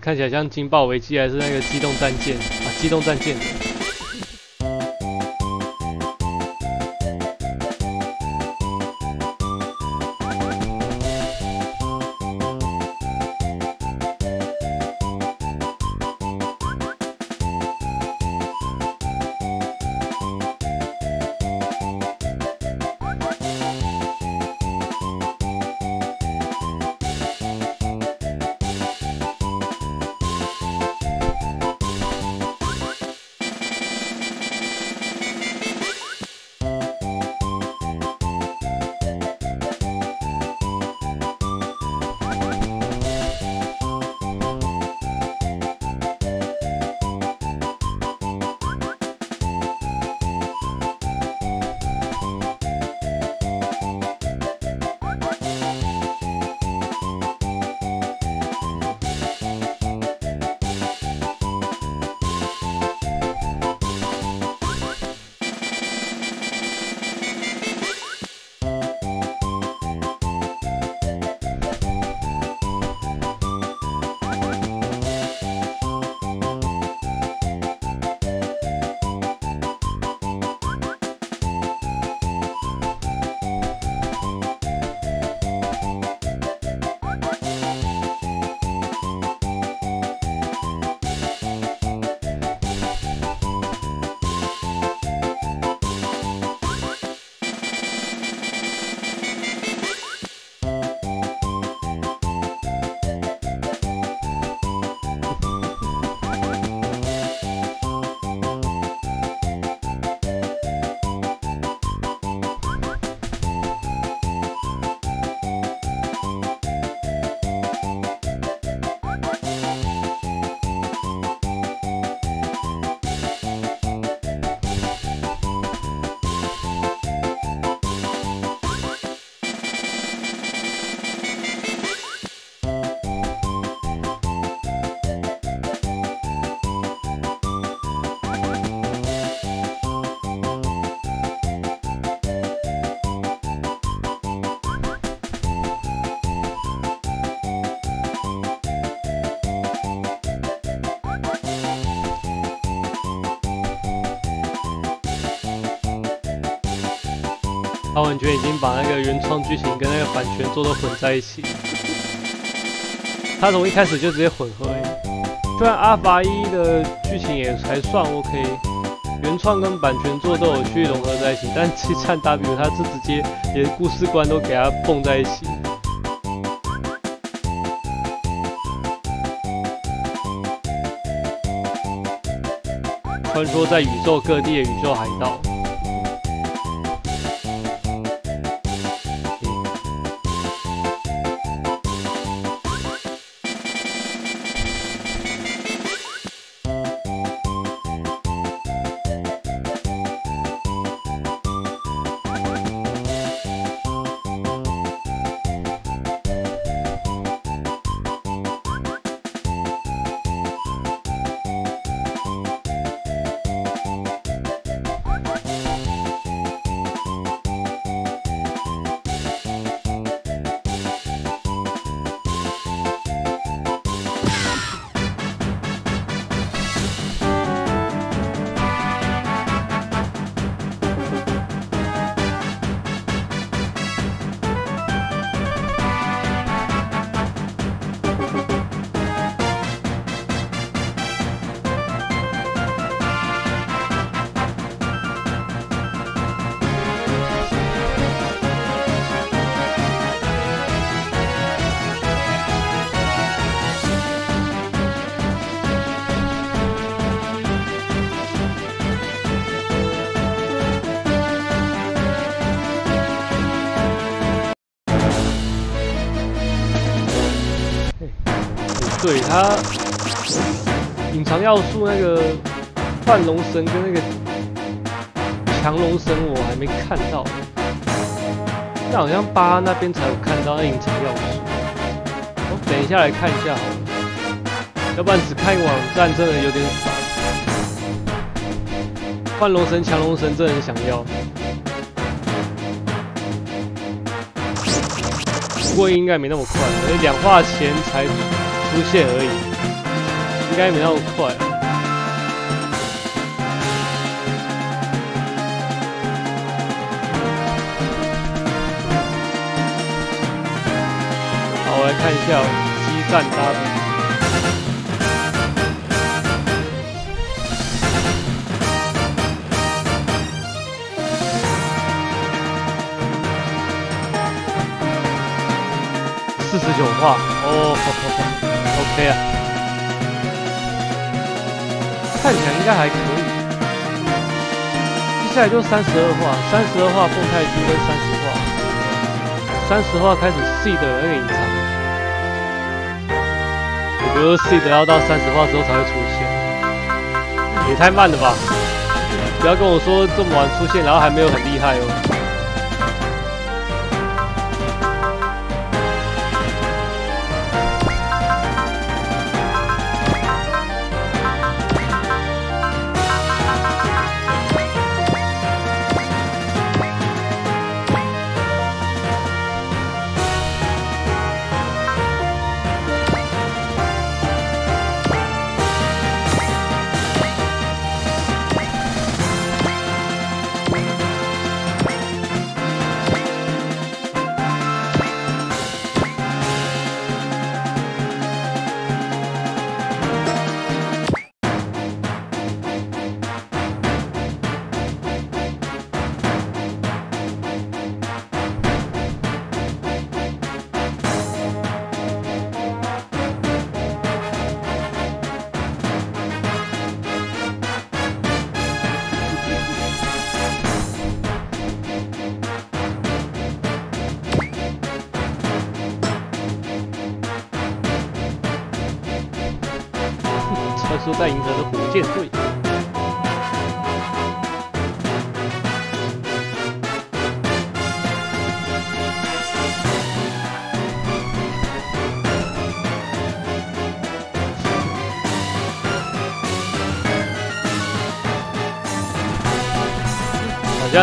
看起来像金爆危机还是那个机动战舰啊？机动战舰。他完全已经把那个原创剧情跟那个版权做的混在一起，他从一开始就直接混合。虽然阿法一的剧情也还算 OK，原创跟版权做都有去融合在一起，但七战 W 他是直接连故事观都给他蹦在一起。穿梭在宇宙各地的宇宙海盗。他隐藏要素那个幻龙神跟那个强龙神我还没看到，但好像八那边才有看到那隐藏要素。我等一下来看一下好了，要不然只看网站真的有点少。幻龙神、强龙神真的很想要，不过应该没那么快，两话前才。出现而已。应该没那么快。好，我来看一下激战搭配。四十九话哦，OK 啊，看起来应该还可以。接下来就三十二话，三十二话凤太君跟三十话，三十话开始 C 的那个隐藏，我觉得 C 的要到三十话之后才会出现，也太慢了吧！不要跟我说这么晚出现，然后还没有很厉害哦。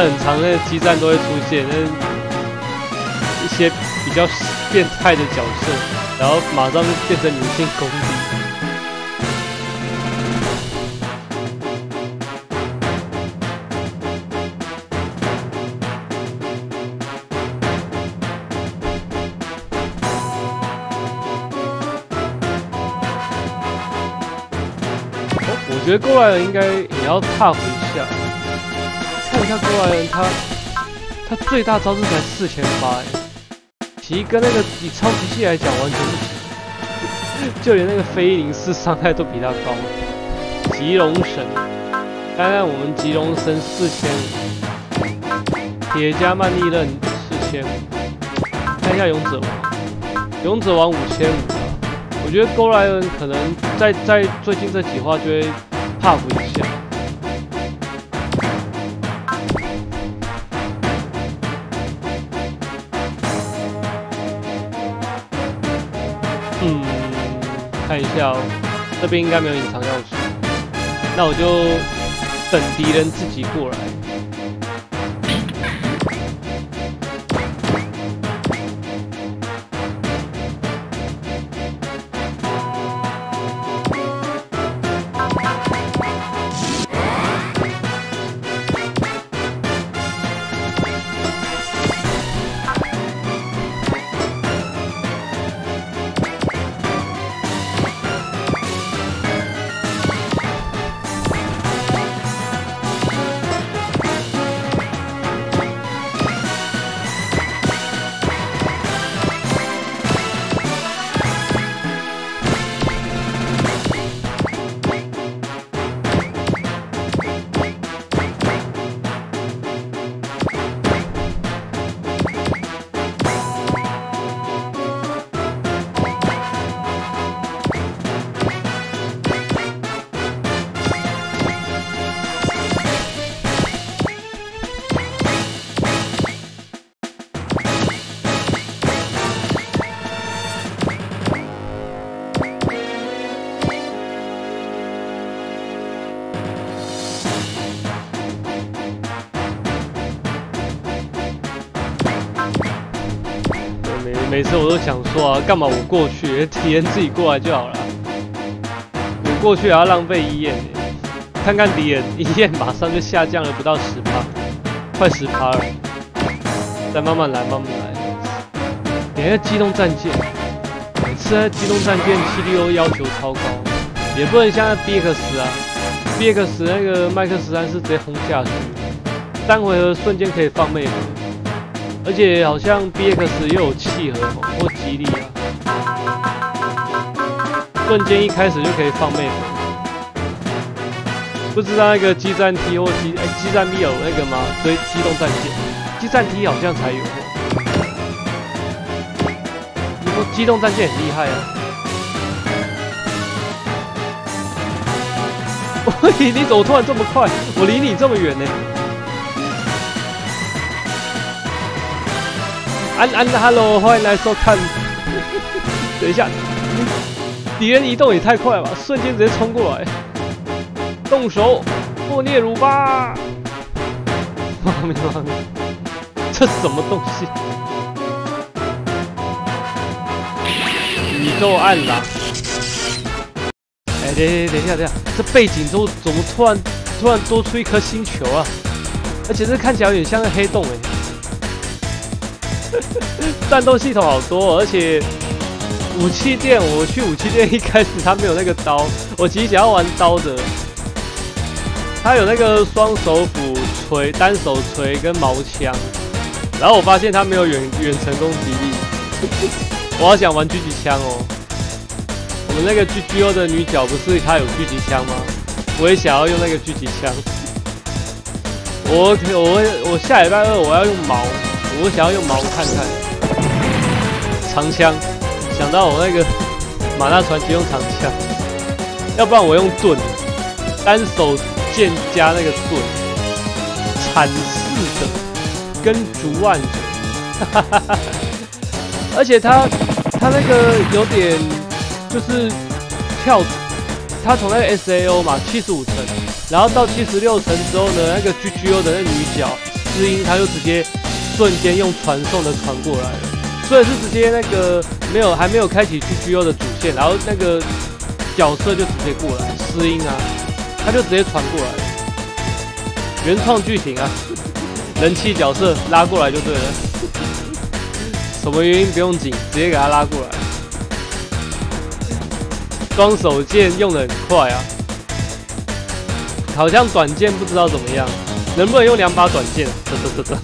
很长的激战都会出现那一些比较变态的角色，然后马上就变成女性公敌。我觉得过来人应该也要踏回一下，下过来人他他最大招式才四千八哎，其实跟那个以超级系来讲完全不行就连那个飞灵士伤害都比他高。吉龙神，看看我们吉龙神四千五，铁加曼利刃四千五，看一下勇者王，勇者王五千五，我觉得勾来人可能在在最近这几话就会。怕嗯，看一下哦，这边应该没有隐藏钥匙，那我就等敌人自己过来。每次我都想说啊，干嘛我过去，体验自己过来就好了。我过去还要浪费一验，看看敌人一夜马上就下降了不到十趴，快十趴了。再慢慢来，慢慢来。点下机动战舰，每次机动战舰 T D O 要求超高，也不能像 B X 啊，B X 那个麦克十三是直接轰下去，三回合瞬间可以放魅盒，而且好像 B X 又有气核或激励啊。瞬间一开始就可以放妹盒，不知道那个激战 T 或激哎激战 B 有那个吗？追机动战舰，激战 T 好像才有。你说机动战舰很厉害啊？喂，你怎么突然这么快？我离你这么远呢？安安，Hello，欢迎来收看。等一下。敌人移动也太快了吧！瞬间直接冲过来，动手破聂鲁吧！妈咪妈咪，这什么东西？宇宙暗蓝。哎，等等等一下，等一下，这背景都怎么突然突然多出一颗星球啊？而且这看起来有点像个黑洞哎！战斗系统好多，而且。武器店，我去武器店，一开始他没有那个刀，我其实想要玩刀的。他有那个双手斧、锤、单手锤跟矛枪，然后我发现他没有远远程攻击力。我好想玩狙击枪哦。我们那个 G G O 的女角不是她有狙击枪吗？我也想要用那个狙击枪。我我我下礼拜二我要用矛，我想要用矛看看长枪。想到我那个马纳传奇用长枪，要不然我用盾，单手剑加那个盾，铲式的跟竹万者，而且他他那个有点就是跳，他从那个 S A O 嘛七十五层，然后到七十六层之后呢，那个 G G O 的那女角知音，他就直接瞬间用传送的传过来了，所以是直接那个。没有，还没有开启 GGO 的主线，然后那个角色就直接过来，诗音啊，他就直接传过来，原创剧情啊，人气角色拉过来就对了，什么原因不用紧，直接给他拉过来，双手剑用的很快啊，好像短剑不知道怎么样，能不能用两把短剑？嘚嘚嘚嘚，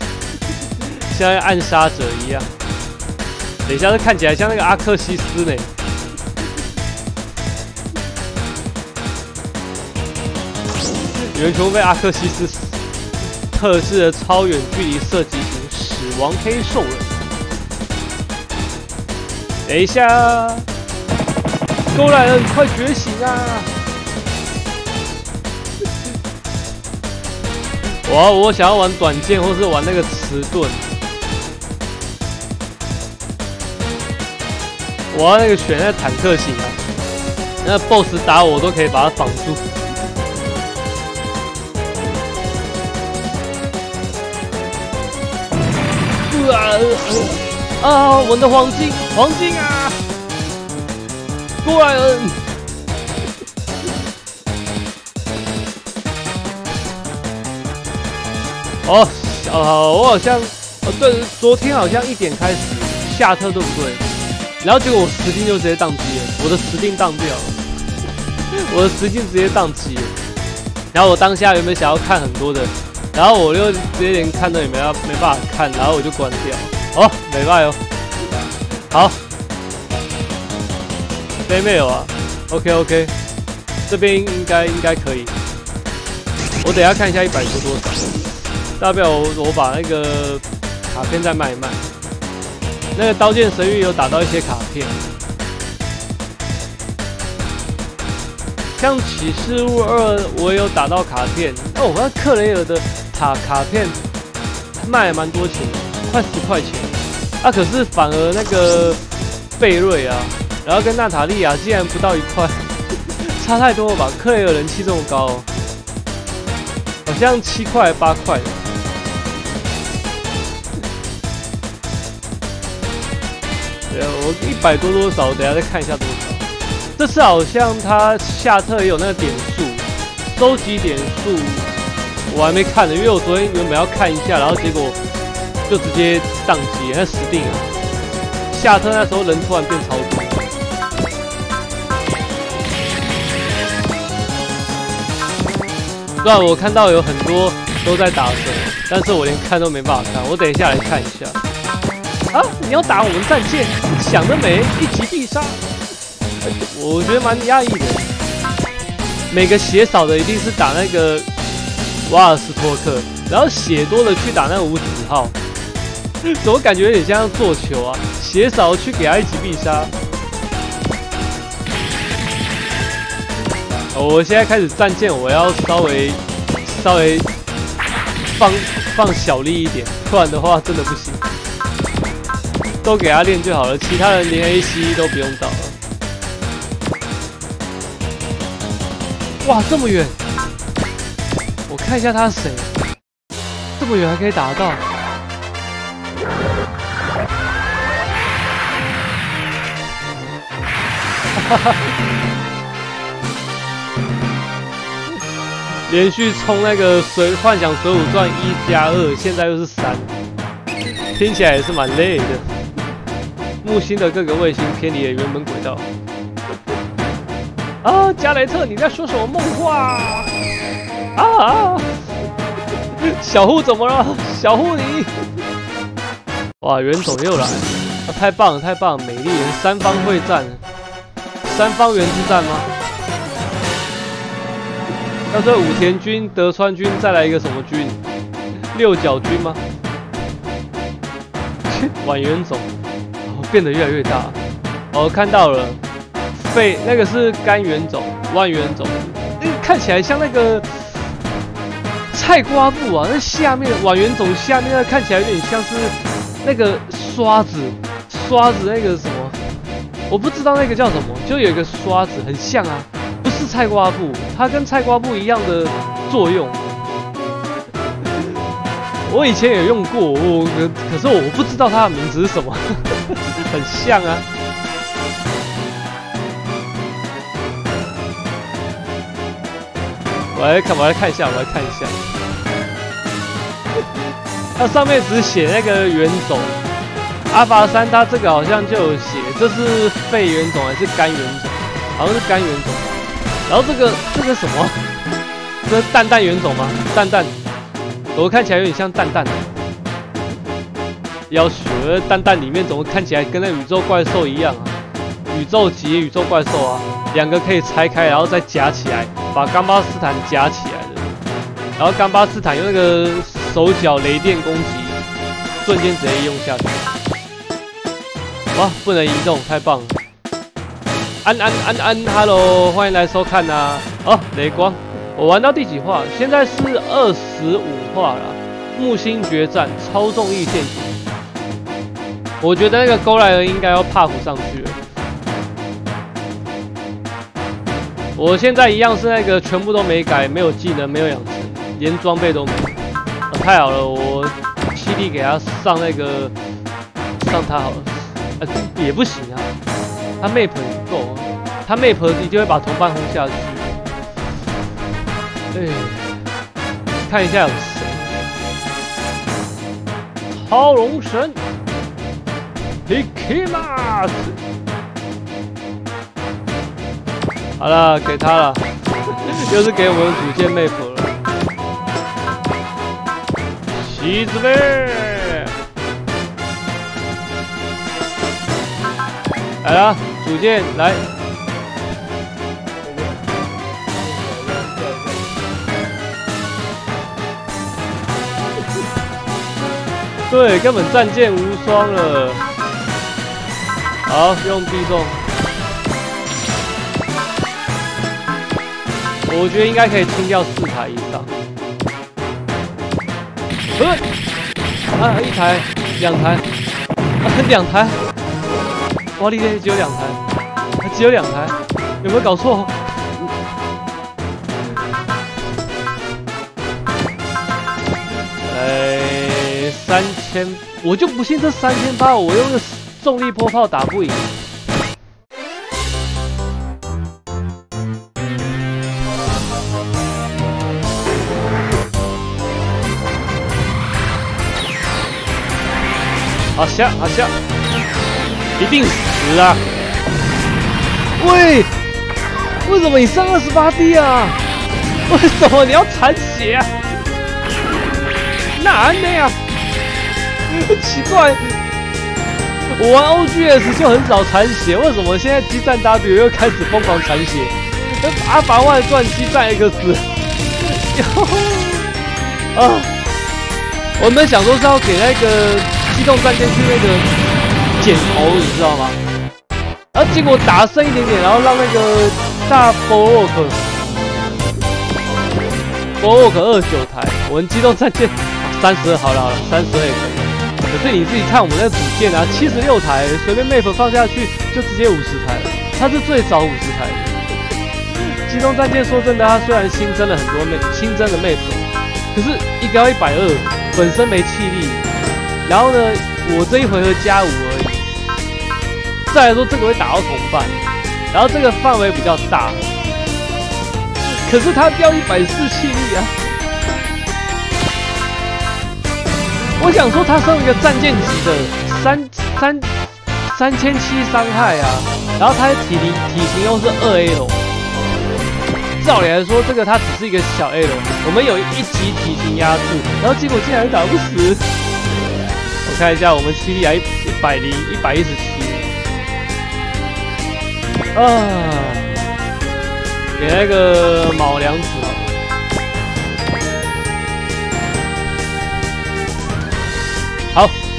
像暗杀者一样。等一下，这看起来像那个阿克西斯呢。圆球被阿克西斯特制的超远距离射击型死亡黑兽人。等一下，都来了，你快觉醒啊！我我想要玩短剑，或是玩那个迟钝。我要那个选那坦克型啊，那 BOSS 打我都可以把它绑住。啊啊！我的黄金，黄金啊！过来人！哦，哦，我好像，哦对，昨天好像一点开始下特，对不对？然后结果我实境就直接宕机了，我的实境宕掉了，我的实境直接宕机了。然后我当下原本想要看很多的，然后我就直接连看都也没要没办法看，然后我就关掉。哦，没办哦。好，没没有啊？OK OK，这边应该应该可以。我等下看一下一百多多少，大不了我我把那个卡片再卖一卖。那个刀剑神域有打到一些卡片，像启示录二我也有打到卡片。那我看克雷尔的塔卡片卖蛮多钱，快十块钱。啊，可是反而那个贝瑞啊，然后跟娜塔莉亚竟然不到一块，差太多了吧？克雷尔人气这么高，好像七块八块。我一百多多少？等下再看一下多少。这次好像他下特也有那个点数，收集点数，我还没看呢，因为我昨天原本要看一下，然后结果就直接宕机，那死定了。下特那时候人突然变超多。虽然我看到有很多都在打蛇，但是我连看都没办法看，我等一下来看一下。啊，你要打我们战舰，想得美，一击必杀。我觉得蛮压抑的。每个血少的一定是打那个瓦尔斯托克，然后血多的去打那个无子号。怎么感觉有点像做球啊？血少去给他一击必杀。我现在开始战舰，我要稍微稍微放放小力一点，不然的话真的不行。都给他练就好了，其他人连 A C 都不用找了。哇，这么远！我看一下他是谁，这么远还可以打得到。哈哈。连续冲那个《水幻想水浒传》一加二，现在又是三，听起来也是蛮累的。木星的各个卫星偏离了原本轨道。啊，加雷特，你在说什么梦话？啊啊！小护怎么了？小护你？哇，袁总又来，啊太棒了，太棒了！美丽人三方会战，三方元之战吗？要这武田军、德川军，再来一个什么军？六角军吗？婉元总，变得越来越大。哦，看到了，肺那个是甘元总、万元肿，那个看起来像那个菜瓜布啊。那下面婉元肿下面那看起来有点像是那个刷子，刷子那个什么，我不知道那个叫什么，就有一个刷子，很像啊。不是菜瓜布，它跟菜瓜布一样的作用。我以前也用过，我可可是我不知道它的名字是什么，很像啊。我来看，我来看一下，我来看一下。它上面只写那个原种，阿法三，它这个好像就有写，这是肺原种还是肝原种？好像是干原种。然后这个这个什么？这是蛋蛋元种吗？蛋蛋，我看起来有点像蛋蛋。要学蛋蛋里面怎么看起来跟那宇宙怪兽一样啊？宇宙级宇宙怪兽啊，两个可以拆开然后再夹起来，把甘巴斯坦夹起来的。然后甘巴斯坦用那个手脚雷电攻击，瞬间直接用下去。哇，不能移动，太棒了！安安安安，Hello，欢迎来收看呐！哦，雷光，我玩到第几话？现在是二十五话了。木星决战，超重力陷阱。我觉得那个勾莱尔应该要帕普上去了。我现在一样是那个全部都没改，没有技能，没有养成，连装备都没有。太好了，我七弟给他上那个上他好了。也不行啊。他 map 不够，他 map 一定会把同伴轰下去。哎，看一下有谁？超龙神，Hikimas。好了，给他了，又是给我们主线妹夫了。西子妹，来了。组件来，对，根本战舰无双了。好，用必中，我觉得应该可以清掉四台以上。啊，一台，两台，啊，两台。哇，里面只有两台，还只有两台，有没有搞错？哎，三千，我就不信这三千八，我用重力波炮打不赢。好香好香，一定死啊！喂，为什么你上二十八 D 啊？为什么你要残血啊？难的呀、奇怪，我玩 OGS 就很少残血，为什么现在激战 W 又开始疯狂残血？阿法外传激战 X，啊！我们想说是要给那个机动战舰去那个剪头，你知道吗？然后结果打剩一点点，然后让那个大 Bork Bork 二九台，我们机动战舰三十二，好了好了，三十二可以。可是你自己看我们的组件啊，七十六台，随便 map 放下去就直接五十台了，它是最少五十台的。机动战舰说真的，它虽然新增了很多 map，新增的 map，可是一标一百二，本身没气力。然后呢，我这一回合加五而已。再来说这个会打到同伴，然后这个范围比较大，可是它掉一百四气力啊。我想说，他送一个战舰级的三三三千七伤害啊，然后他的体力体型又是二 L，照理来说，这个他只是一个小 L，我们有一级体型压制，然后结果竟然打不死。我看一下，我们七力还一百零一百一十七啊，给那个卯良子。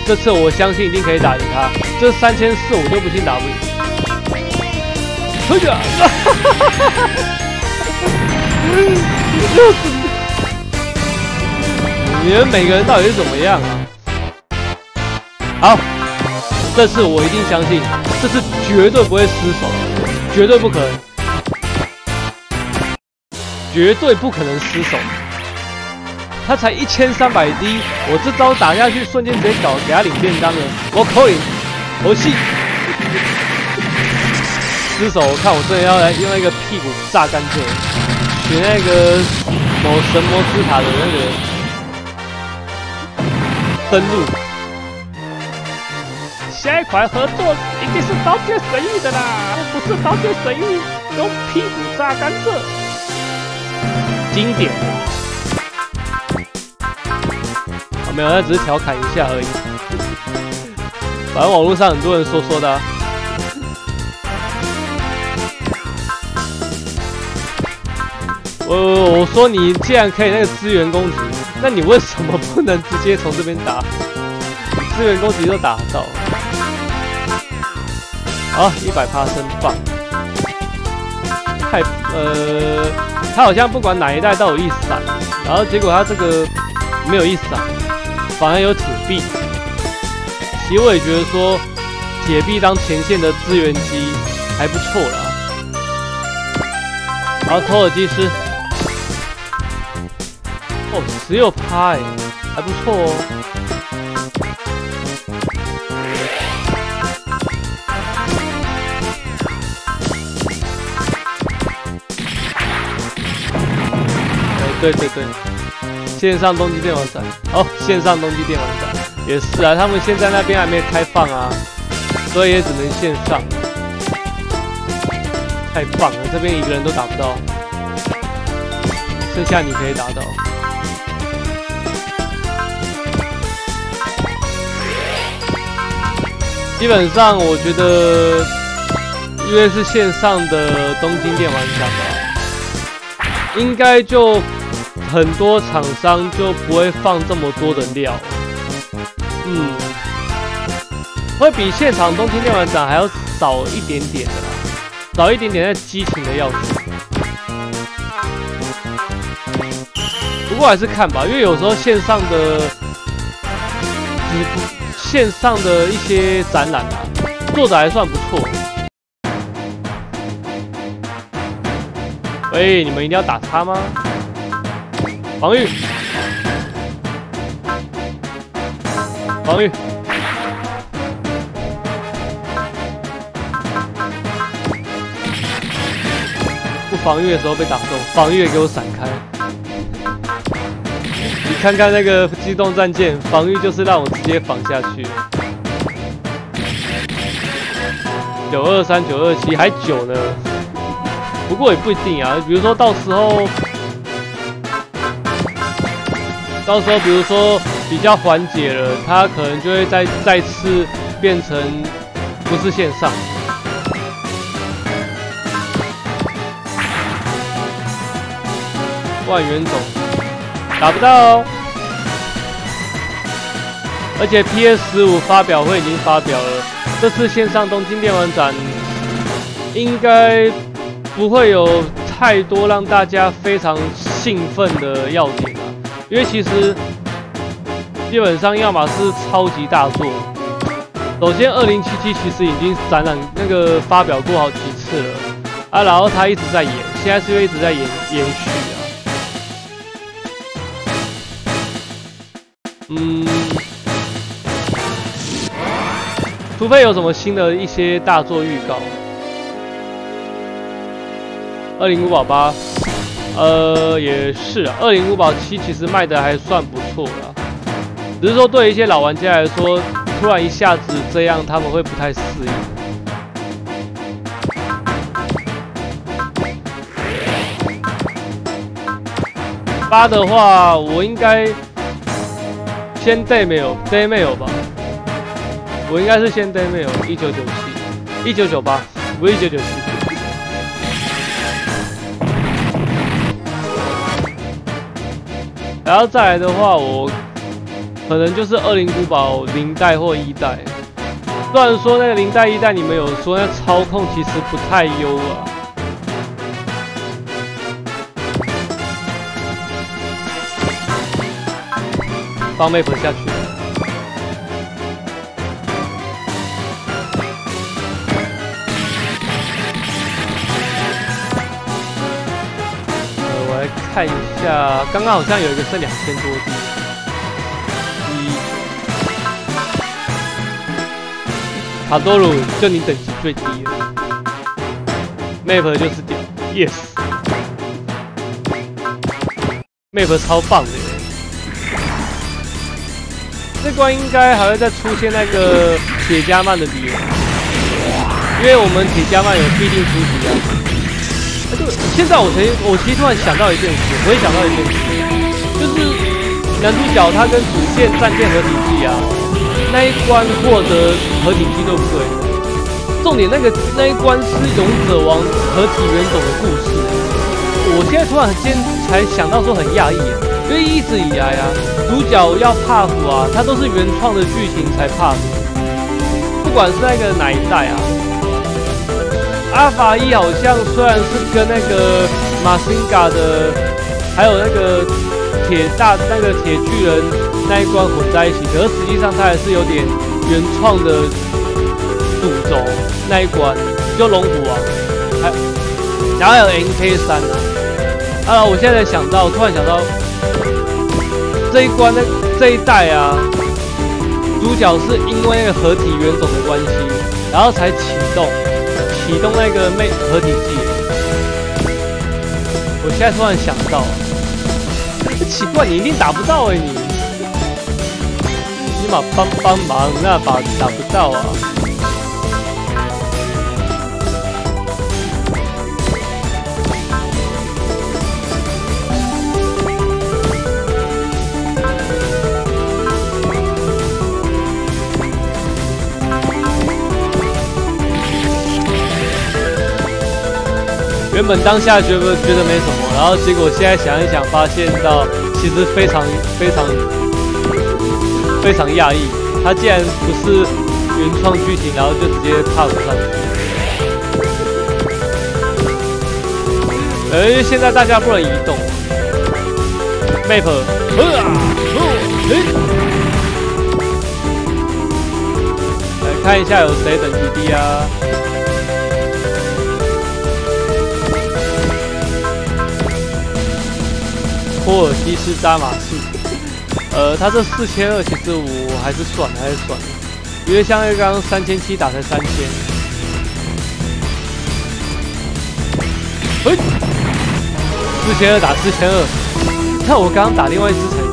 这次我相信一定可以打赢他。这三千四我就不信打不赢。这个，你们每个人到底是怎么样啊？好，这次我一定相信，这次绝对不会失手，绝对不可能，绝对不可能失手。他才一千三百滴，我这招打下去，瞬间直接搞给他领便当了。我可以，我信。失手，我看我真的要来用那个屁股榨甘蔗，取那个某神魔之塔的那个登录。下一款合作一定是刀剑神域的啦，不是刀剑神域用屁股榨甘蔗，经典。没有，那只是调侃一下而已。反正网络上很多人说说的。我我说你既然可以那个资源攻击，那你为什么不能直接从这边打？资源攻击都打得到。好，一百趴升棒。太呃，他好像不管哪一代都有一闪，然后结果他这个没有一闪。反而有铁臂，其实我也觉得说铁臂当前线的资源机还不错啦。好，托尔基斯，哦，十六趴哎，还不错哦。对对对。线上东京电玩展，哦，线上东京电玩展也是啊，他们现在那边还没开放啊，所以也只能线上。太棒了，这边一个人都打不到，剩下你可以打到。基本上我觉得，因为是线上的东京电玩展吧，应该就。很多厂商就不会放这么多的料，嗯，会比现场东京电玩展还要少一点点的啦，少一点点在激情的要素。不过还是看吧，因为有时候线上的，线上的一些展览啊，做的还算不错。喂，你们一定要打他吗？防御，防御，不防御的时候被打中，防御也给我闪开。你看看那个机动战舰，防御就是让我直接防下去。九二三、九二七还九呢。不过也不一定啊，比如说到时候，到时候比如说比较缓解了，它可能就会再再次变成不是线上。万元种打不到，而且 PS 十五发表会已经发表了，这次线上东京电玩展应该不会有太多让大家非常兴奋的要点，因为其实基本上要么是超级大作，首先二零七七其实已经展览那个发表过好几次了啊，然后他一直在演，现在是因为一直在延延续啊。嗯，除非有什么新的一些大作预告。二零五宝八，呃，也是啊。二零五宝七其实卖的还算不错啦，只是说对一些老玩家来说，突然一下子这样，他们会不太适应。八的话，我应该。先 day 没有，day 没有吧？我应该是先 day 没有，一九九七，一九九八，不是一九九七。然后再来的话，我可能就是二零古堡零代或一代。虽然说那个零代一代，你们有说那操控其实不太优啊。放妹粉下去。看一下，刚刚好像有一个剩两千多滴。一，卡多鲁，就你等级最低了。map 就是屌，yes。map 超棒的。这关应该还会再出现那个铁加曼的敌人，因为我们铁加曼有必定出局啊。现在我其我其实突然想到一件事，我也想到一件事，就是男主角他跟主线战舰合体技啊，那一关获得合体技对不对？重点那个那一关是勇者王合体元种的故事，我现在突然间才想到说很讶异。因为一直以来啊，主角要怕虎啊，他都是原创的剧情才怕虎。不管是那个哪一代啊，阿法一好像虽然是跟那个马辛嘎的，还有那个铁大那个铁巨人那一关混在一起，可是实际上他还是有点原创的主轴那一关，就龙虎王，还然后还有 NK 三啊。啊，我现在想到，突然想到。这一关的这一代啊，主角是因为合体原种的关系，然后才启动启动那个魅合体技。我现在突然想到，奇怪，你一定打不到哎，你，起码帮帮忙，那把打不到啊。原本当下觉得觉得没什么，然后结果现在想一想，发现到其实非常非常非常讶异，他竟然不是原创剧情，然后就直接 pass 上去。哎，现在大家不能移动，map，来看一下有谁等级低啊？托尔西斯扎马士，呃，他这四千二，其实我还是算了，还是算了，因为像刚刚三千七打才三千，哎，四千二打四千二，那我刚刚打另外一只才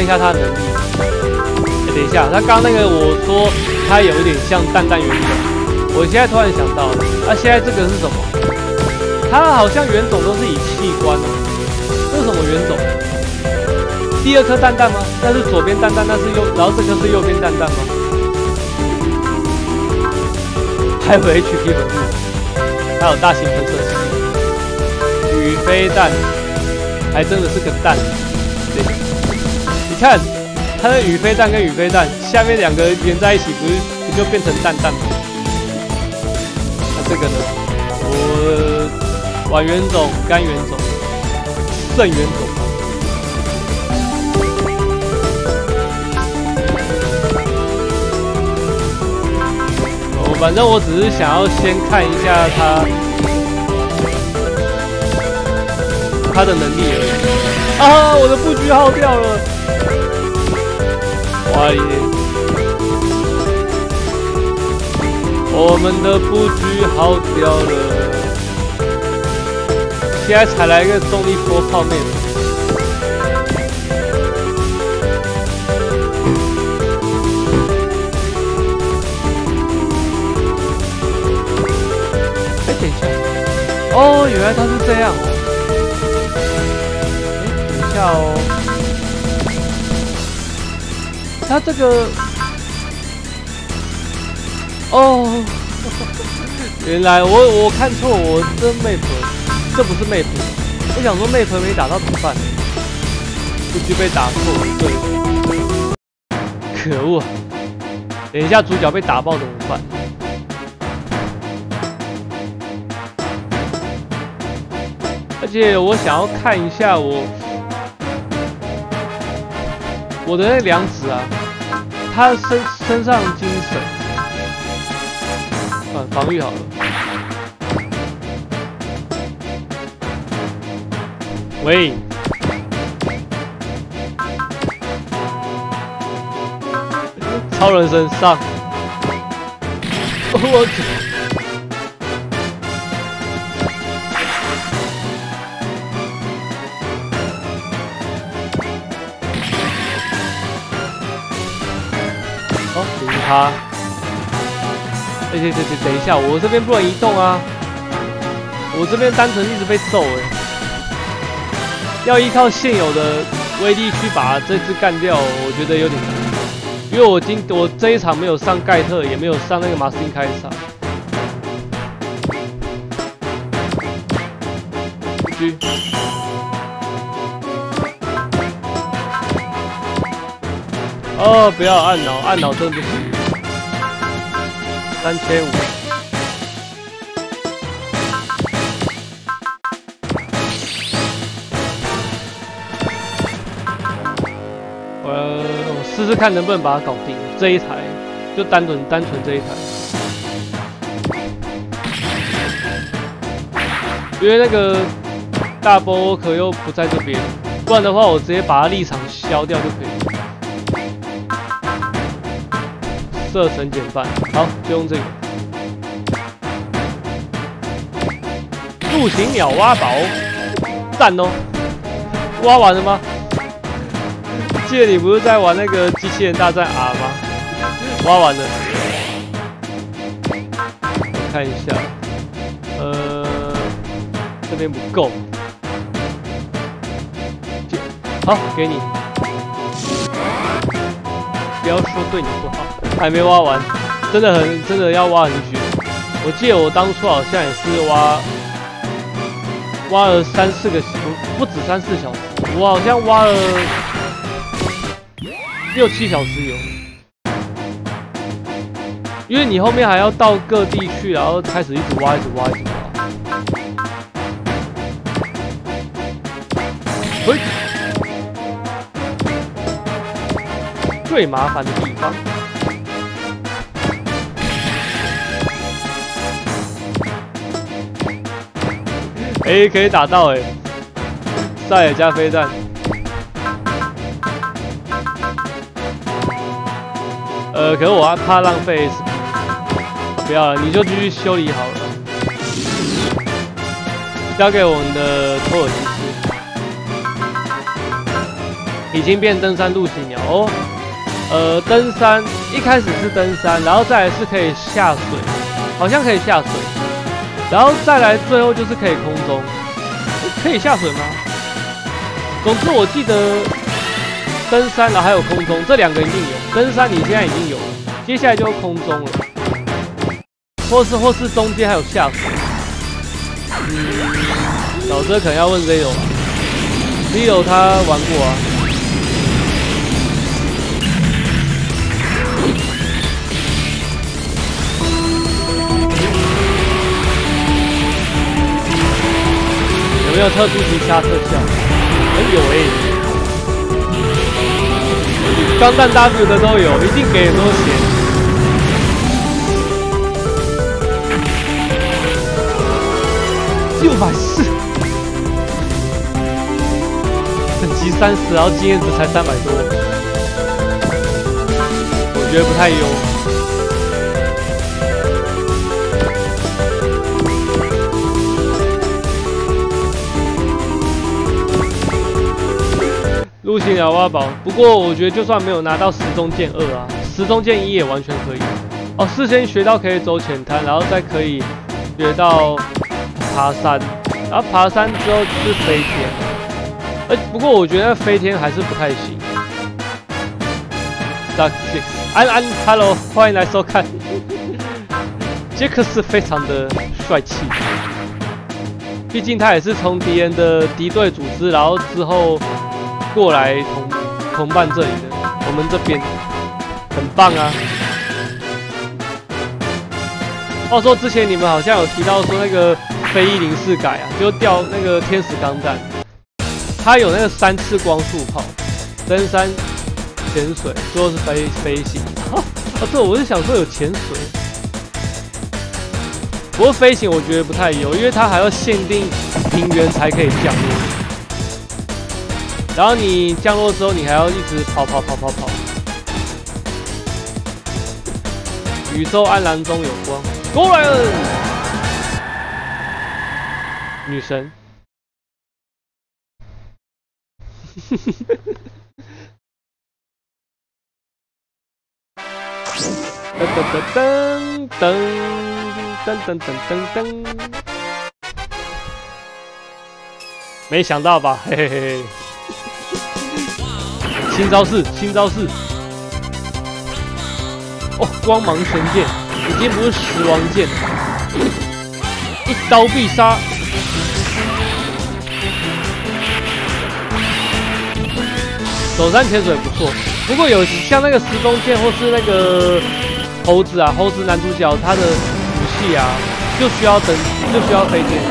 看一下他的能力。哎，等一下，他刚那个我说他有一点像蛋蛋原种，我现在突然想到了，啊，现在这个是什么？他好像原种都是以器官哦，这是什么原种？第二颗蛋蛋吗？那是左边蛋蛋，那是右，然后这颗是右边蛋蛋吗？还有 HP 粉雾，还有大型喷射器，羽飞蛋，还真的是个蛋。你看它的雨飞弹跟雨飞弹下面两个连在一起，不是不就变成蛋蛋吗？那这个呢？我晚元种、干元种、肾元种。我反正我只是想要先看一下他他的能力而已。啊！我的布局耗掉了。哇耶！我们的布局好掉了。现在才来个动力波泡面。哎，等一下。哦，原来他是这样哦。哎，等一下哦。他这个……哦，原来我我看错，我真 map，这不是 map。我想说 map 没打到怎么办？不具被打错，对。可恶！等一下主角被打爆怎么办？而且我想要看一下我我的那两子啊，他身身上精神，啊，防御好了。喂，超人身上，我去。他。哎，对对对，等一下，我这边不能移动啊。我这边单纯一直被揍哎。要依靠现有的威力去把这只干掉，我觉得有点难。因为我今我这一场没有上盖特，也没有上那个马斯汀开场。狙。哦，不要按脑，按脑真的不行。三千五。我我试试看能不能把它搞定。这一台就单纯单纯这一台，因为那个大波可又不在这边，不然的话我直接把它立场消掉就可以射程减半，好，就用这个。陆行鸟挖宝，赞哦！挖完了吗？记得你不是在玩那个机器人大战 R 吗？挖完了。我看一下，呃，这边不够。好，给你。不要说对你不好。还没挖完，真的很真的要挖很久。我记得我当初好像也是挖挖了三四个小，不止三四小时，我好像挖了六七小时有。因为你后面还要到各地去，然后开始一直挖，一直挖，一直挖。嘿，最麻烦的地方。哎，可以打到哎！赛尔加飞弹。呃，可是我怕浪费，不要了，你就继续修理好了。交给我们的托尔金斯。已经变登山陆行鸟哦。呃，登山一开始是登山，然后再来是可以下水，好像可以下水，然后再来最后就是可以空中，可以下水吗？总之我记得登山然后还有空中这两个一定有，登山你现在已经有了，接下来就是空中了，或是或是中间还有下水。嗯，老哥可能要问 Zero，Zero 他玩过啊。没有特殊击杀特效？很有哎，钢弹 W 的都有，一定给很多钱。六百四，等级三十，然后经验值才三百多，我觉得不太优。陆行鸟挖宝，不过我觉得就算没有拿到时钟剑二啊，时钟剑一也完全可以。哦，事先学到可以走浅滩，然后再可以学到爬山，然后爬山之后是飞天。哎，不过我觉得飞天还是不太行。Dark Six，安安，Hello，欢迎来收看。杰克是非常的帅气，毕竟他也是从敌人的敌对组织，然后之后。过来同同伴这里的，我们这边很棒啊！话说之前你们好像有提到说那个飞翼零四改啊，就掉那个天使钢弹，它有那个三次光速炮，登山、潜水，最后是飞飞行。啊，对我是想说有潜水，不过飞行我觉得不太有，因为它还要限定平原才可以降落。然后你降落之后，你还要一直跑跑跑跑跑。宇宙暗蓝中有光，过来了，女神。噔噔噔噔噔噔噔噔噔，没想到吧，嘿嘿嘿。新招式，新招式！哦，光芒神剑已经不是十王剑，一刀必杀。走山潜水不错，不过有像那个时钟剑或是那个猴子啊，猴子男主角他的武器啊，就需要等，就需要飞天，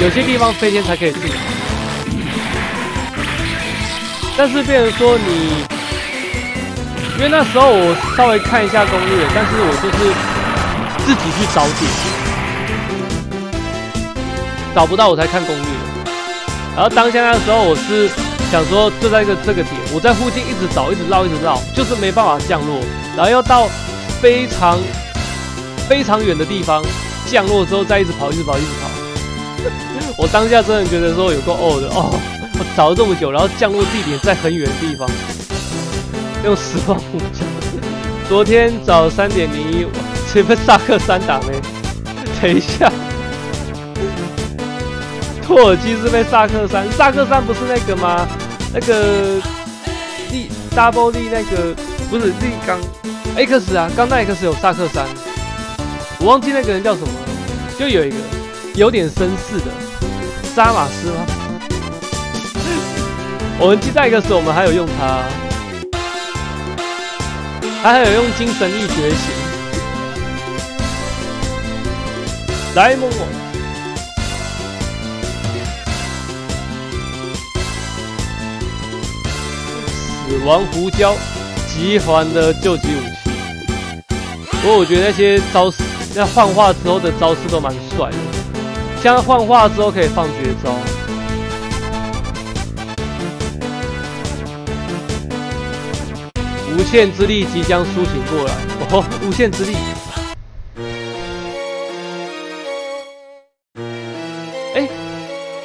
有些地方飞天才可以进。但是变成说你，因为那时候我稍微看一下攻略，但是我就是自己去找点，找不到我才看攻略。然后当下那时候我是想说就在一个这个点，我在附近一直找，一直绕，一直绕，就是没办法降落，然后要到非常非常远的地方降落之后再一直跑，一直跑，一直跑。我当下真的觉得说有够呕的哦。我找了这么久，然后降落地点在很远的地方，用实况讲。昨天早三点零一，这被萨克三打没？等一下，托尔基是被萨克三，萨克三不是那个吗？那个力 double 力那个不是力刚 X 啊，钢弹 X 有萨克三，我忘记那个人叫什么，就有一个有点绅士的扎马斯吗？我们击败一个时，我们还有用它，他还有用精神力觉醒。来，默默，死亡胡椒，极环的救急武器。不过我觉得那些招式，那幻化之后的招式都蛮帅的，像幻化之后可以放绝招。无限之力即将苏醒过来，哦，无限之力！哎，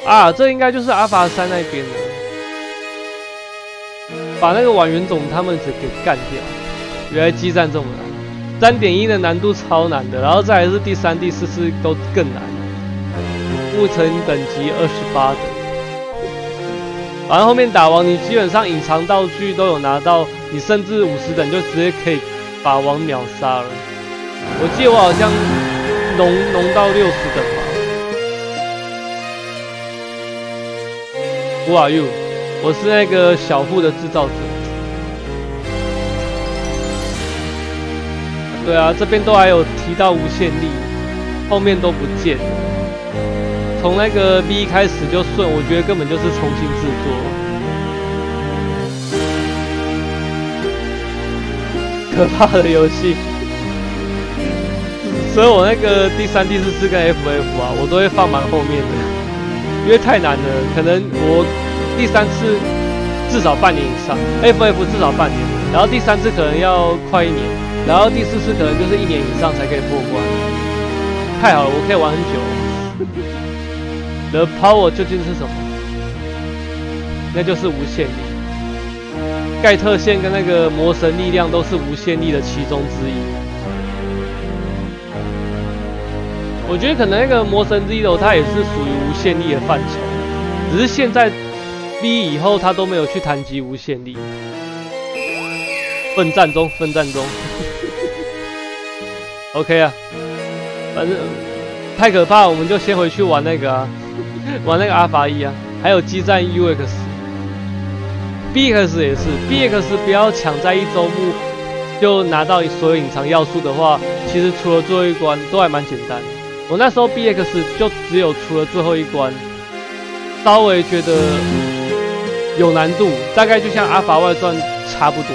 啊，这应该就是阿法三那边的。把那个婉元种他们给干掉。原来激战这么难，三点一的难度超难的，然后再来是第三、第四次都更难。目前等级二十八等。反正后面打王，你基本上隐藏道具都有拿到，你甚至五十等就直接可以把王秒杀了。我记得我好像农农到六十等吧。Who are you？我是那个小户的制造者。对啊，这边都还有提到无限力，后面都不见。从那个 B 开始就顺，我觉得根本就是重新制作。可怕的游戏，所以我那个第三、第四次跟 FF 啊，我都会放蛮后面的，因为太难了。可能我第三次至少半年以上，FF 至少半年，然后第三次可能要快一年，然后第四次可能就是一年以上才可以破关。太好了，我可以玩很久。The power 究竟是什么？那就是无限力。盖特线跟那个魔神力量都是无限力的其中之一。我觉得可能那个魔神 Zero 它也是属于无限力的范畴，只是现在 B 以后他都没有去谈及无限力。奋战中，奋战中。OK 啊，反正太可怕，我们就先回去玩那个啊。玩那个阿法一啊，还有激战 UX B X 也是，BX 不要抢在一周目就拿到所有隐藏要素的话，其实除了最后一关都还蛮简单。我那时候 BX 就只有除了最后一关稍微觉得有难度，大概就像阿法外传差不多，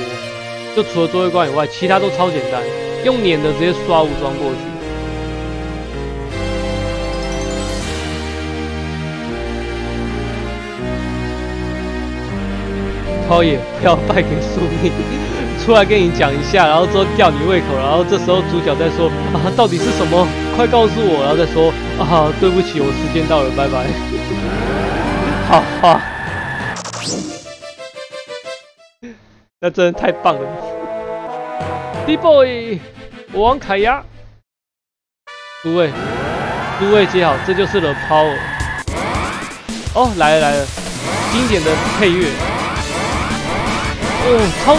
就除了最后一关以外，其他都超简单，用碾的直接刷武装过去。超野，不要败给宿命，出来跟你讲一下，然后之后吊你胃口，然后这时候主角在说啊，到底是什么？快告诉我，然后再说啊，对不起，我时间到了，拜拜。好哈，那真的太棒了。D-boy，我王凯亚，诸位，诸位接好，这就是了 power。哦，来了来了，经典的配乐。哦，超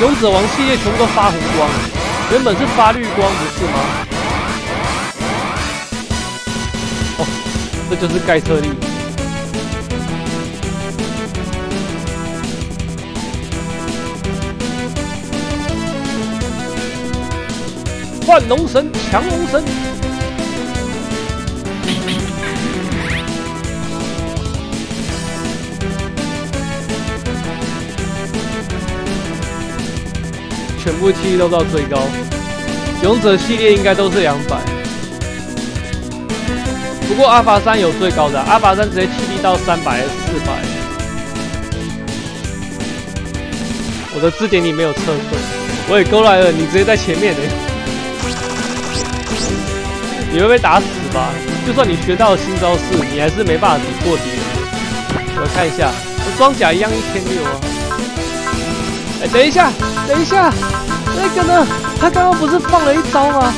勇者王系列全部都发红光，原本是发绿光，不是吗？哦，这就是盖特利。幻龙神，强龙神。全部气力都到最高，勇者系列应该都是两百。不过阿法三有最高的，阿法三直接气力到三百四百。我的字典里没有测分，我也勾来了，你直接在前面呢。你会被打死吧？就算你学到了新招式，你还是没办法抵过敌人。我看一下，我装甲一样一千六啊。等一下。等一下，那个呢？他刚刚不是放了一招吗？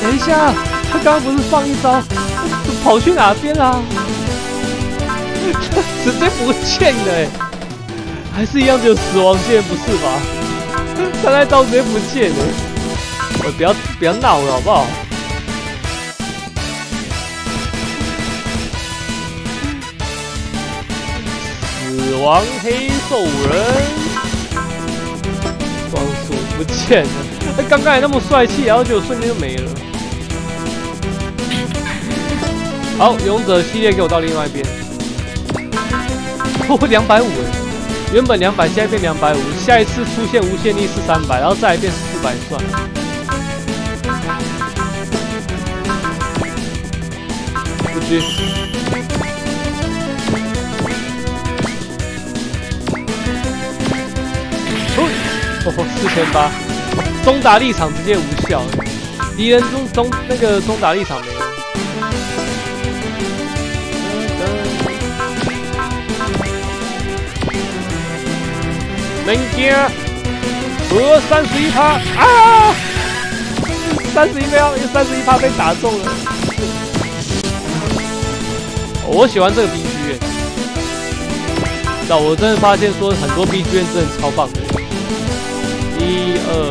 等一下，他刚刚不是放一招，跑去哪边啦？直接不见了，还是一样只有死亡线，不是吧？他那招直接不见了，我不要不要闹了，好不好？死亡黑兽人。不见了，他刚刚还那么帅气，然后就瞬间就没了。好，勇者系列给我到另外一边。哦，两百五，原本两百，现在变两百五。下一次出现无限力是三百，然后再变四百算。不接。哦，四千八，中达立场直接无效，敌人中中那个中达立场没了。能惊，和三十一趴啊！三十一秒，三十一趴被打中了。我喜欢这个 B G 院，那我真的发现说很多 B G 院真的超棒的。一二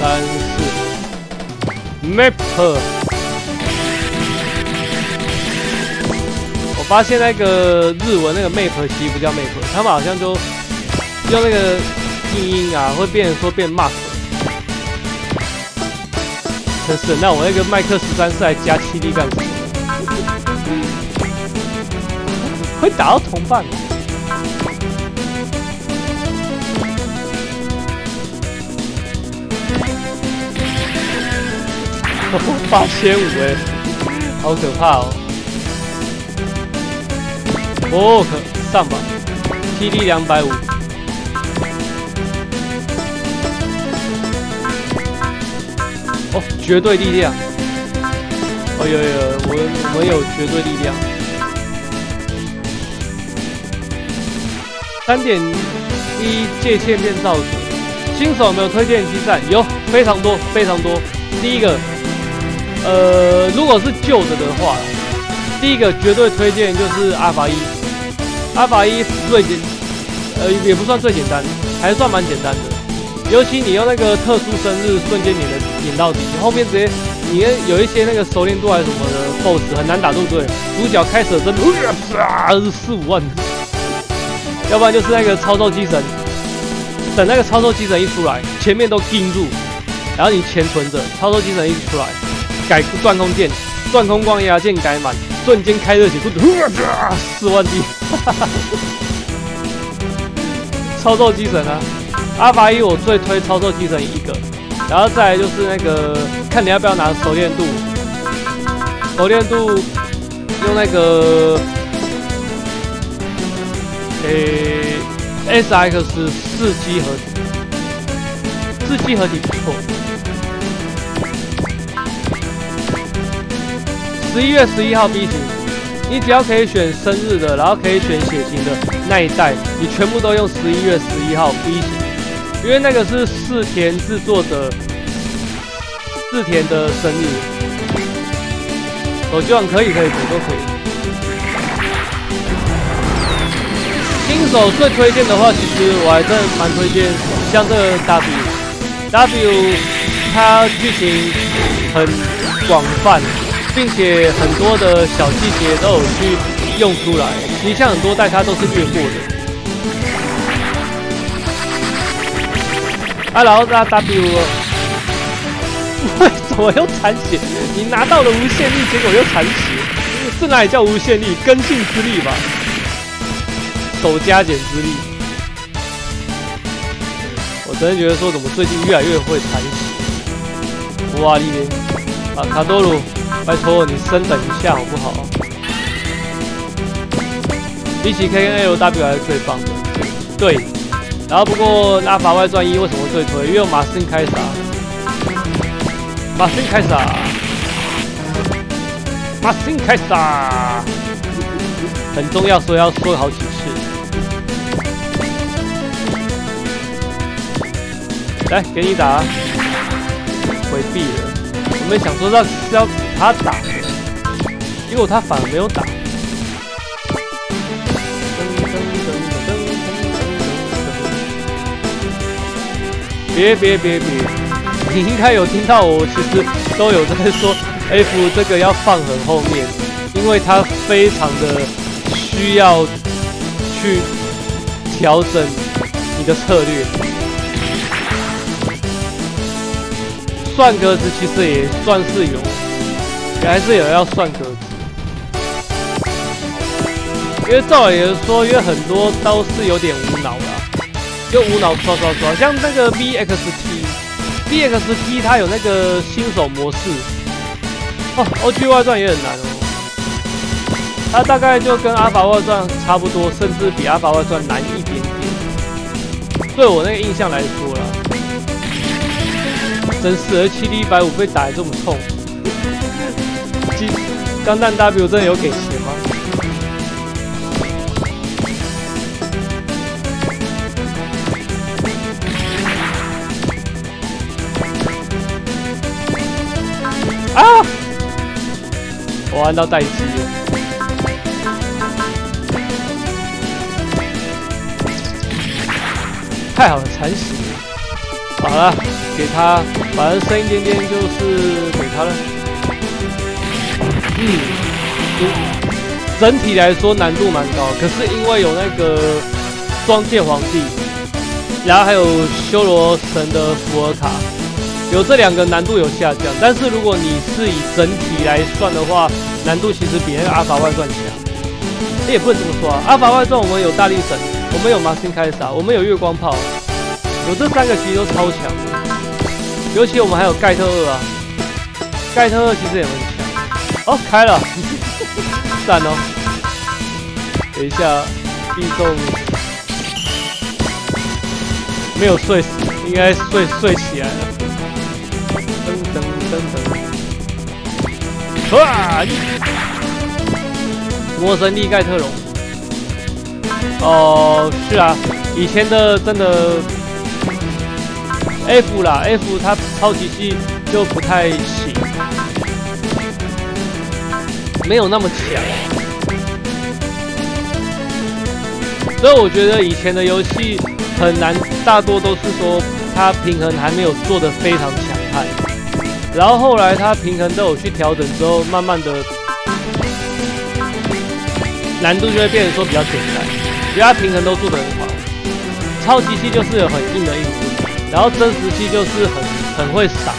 三四，Map。我发现那个日文那个 Map 其实不叫 Map，他们好像就用那个拼音啊，会变成说变 Mark。真是，那我那个麦克十三是来加七力干什么？会打到同伴。八千五哎，好可怕哦！哦，可上吧，TD 两百五。哦，绝对力量！哦有有，我我们有绝对力量。三点一界限变造者，新手有没有推荐基站？有，非常多非常多。第一个。呃，如果是旧的的话，第一个绝对推荐就是阿法一，阿法一最简，呃也不算最简单，还算蛮简单的。尤其你用那个特殊生日瞬间你的点到底，后面直接你有一些那个熟练度还是什么的 BOSS 很难打对不对？主角开始真的啊四五万，要不然就是那个操作机神，等那个操作机神一出来，前面都盯住，然后你钱存着，操作机神一出来。改断空剑，断空光压剑改满，瞬间开热血，四万 D，操作机神啊！阿法一我最推操作机神一个，然后再来就是那个看你要不要拿熟练度，熟练度用那个诶 S X 四机合体，四机合体不错。十一月十一号 B 型，你只要可以选生日的，然后可以选血型的那一代，你全部都用十一月十一号 B 型，因为那个是四田制作的四田的生日。我希望可以，可以，都可以。新手最推荐的话，其实我还真蛮推荐，像这个 W，W 它剧情很广泛。并且很多的小细节都有去用出来，你像很多代它都是越过的。啊，然后那 W，为什么又残血？你拿到了无限力，结果又残血，这哪里叫无限力？根性之力吧，手加减之力。我真的觉得说，怎么最近越来越会残血？哇哩啊，卡多鲁。拜托你升等一下好不好？比起 K 跟 L W 还是最棒的。对，然后不过拉法外传一为什么最推？因为马斯汀开撒，马斯汀开撒，马斯汀开撒，很重要，所以要说好几次。来，给你打，回避了。我们想说让是要。他打，结果他反而没有打。别别别别！你应该有听到我，其实都有在说 F 这个要放很后面，因为它非常的需要去调整你的策略。算格子其实也算是有。还是有要算格子，因为照理说，因为很多刀是有点无脑的，就无脑刷刷刷，像那个 VXT，VXT 它有那个新手模式，哦，OG 外传也很难哦，它大概就跟阿法外传差不多，甚至比阿法外传难一点点，对我那个印象来说啦，真是，而七 D 一百五被打得这么痛。钢弹 W 真的有给钱吗？啊！我玩到待机了。太好了，残血！好了，给他，反正剩一点点，就是给他了。嗯，整体来说难度蛮高，可是因为有那个双剑皇帝，然后还有修罗神的福尔卡。有这两个难度有下降，但是如果你是以整体来算的话，难度其实比那个阿法外传强。也不能这么说啊，阿法外传我们有大力神，我们有麻星开撒，我们有月光炮，有这三个其实都超强。尤其我们还有盖特二啊，盖特二其实也很强。哦，开了，赞哦。等一下，地洞没有睡死，应该睡睡起来了。噔噔噔噔哇！魔神力盖特龙。哦，是啊，以前的真的 F 啦，F 它超级系就不太行，没有那么强。所以我觉得以前的游戏很难，大多都是说它平衡还没有做得非常强悍。然后后来它平衡都有去调整之后，慢慢的难度就会变成说比较简单，因为它平衡都做得很好。超级系就是有很硬的硬度，然后真实系就是很很会闪。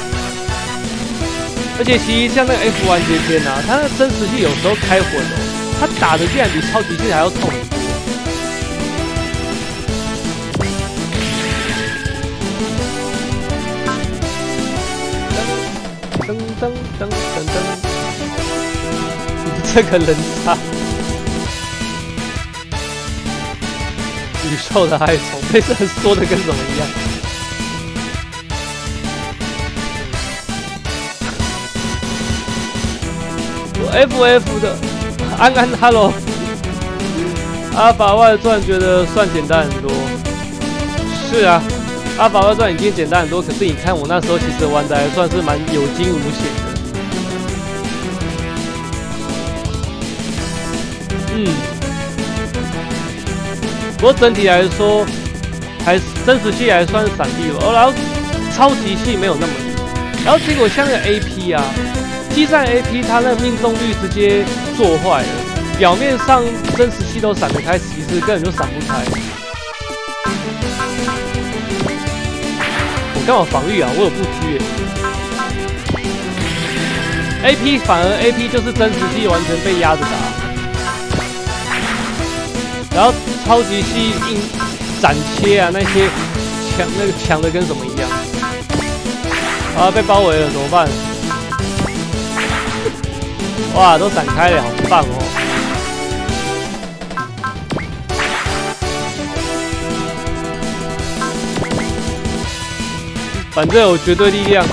而且像那个 F 完结篇啊，它那个真实系有时候开混哦，它打的竟然比超级系还要痛。噔噔噔噔，这个人渣，宇宙的爱宠被人说的跟什么一样？FF 的安安，Hello，阿法外传觉得算简单很多，是啊。阿法外传已经简单很多，可是你看我那时候其实玩的还算是蛮有惊无险的。嗯，不过整体来说，还是真实系还算是闪避了。然后超级系没有那么。然后结果像个 AP 啊，激战 AP 它那命中率直接做坏了。表面上真实系都闪得开，其实根本就闪不开。我干嘛防御啊？我有不狙耶。A P 反而 A P 就是真实系完全被压着打，然后超级系硬斩切啊那些强那个强的跟什么一样。啊，被包围了怎么办？哇，都闪开了，好棒哦！反正有绝对力量，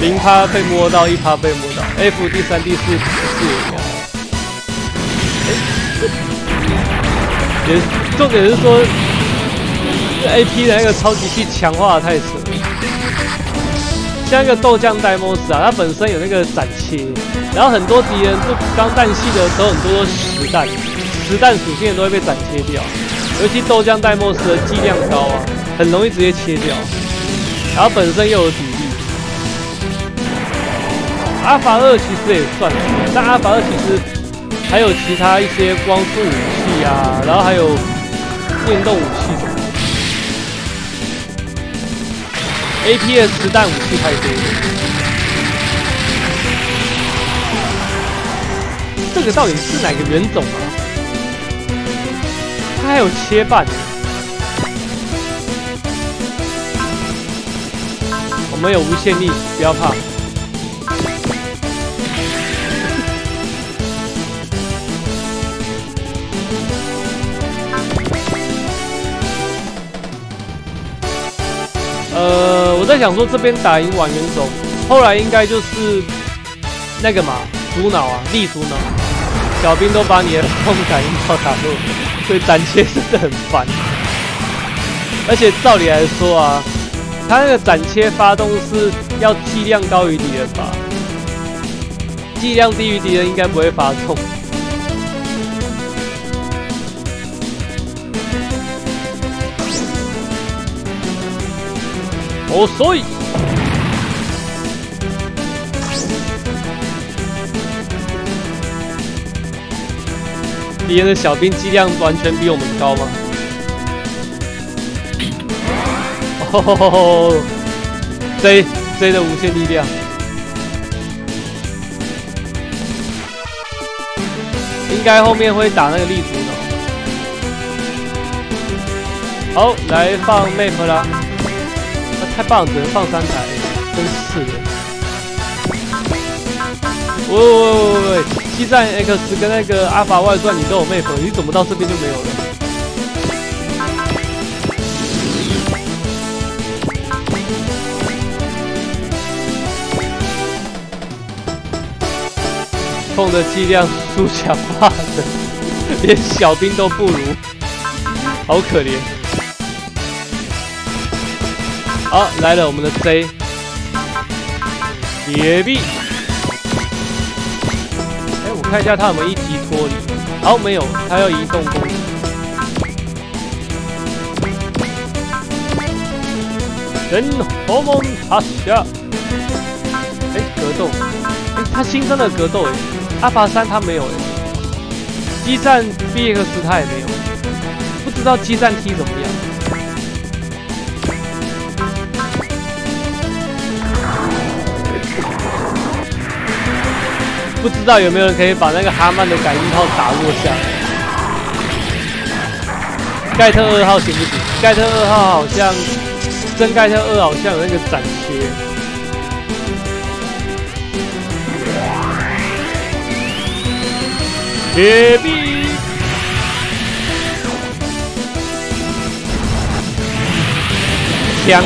零趴被摸到，一趴被摸到。F 第三、第四是也重点是说，AP 的那个超级系强化太扯。像一个豆浆戴莫斯啊，它本身有那个斩切，然后很多敌人就钢弹系的时候很多实弹，实弹属性都会被斩切掉。尤其豆浆戴莫斯的剂量高啊，很容易直接切掉，然后本身又有体力。阿法二其实也算，但阿法二其实还有其他一些光速武器啊，然后还有电动武器什么 A P S 实弹武器太多。这个到底是哪个人种啊？他还有切半，我们有无限力，不要怕。呃，我在想说这边打赢晚元首，后来应该就是那个嘛，主脑啊，立主脑，小兵都把你的风感应炮打落。所以斩切真的很烦，而且照理来说啊，他那个斩切发动是要剂量高于敌人吧？剂量低于敌人应该不会发动。哦，所以敌人的小兵剂量完全比我们高吗？哦，Z Z 的无限力量，应该后面会打那个立足脑。好，来放 map 啦。太棒，只能放三台，真是的。喂喂喂喂，激战 X 跟那个阿法外传你都有妹粉你怎么到这边就没有了？控的剂量输强化的，连小兵都不如，好可怜。好，来了我们的 Z，铁臂。哎，我看一下他有没有一级脱离。好，没有，他要移动攻击。人火猛哈下。哎，格斗。哎，他新增了格斗哎。阿法三他没有诶，激战 BX 他也没有，不知道激战 T 怎么样？不知道有没有人可以把那个哈曼的感应炮打落下来？盖特二号行不行？盖特二号好像真盖特二好像有那个斩切。铁臂枪，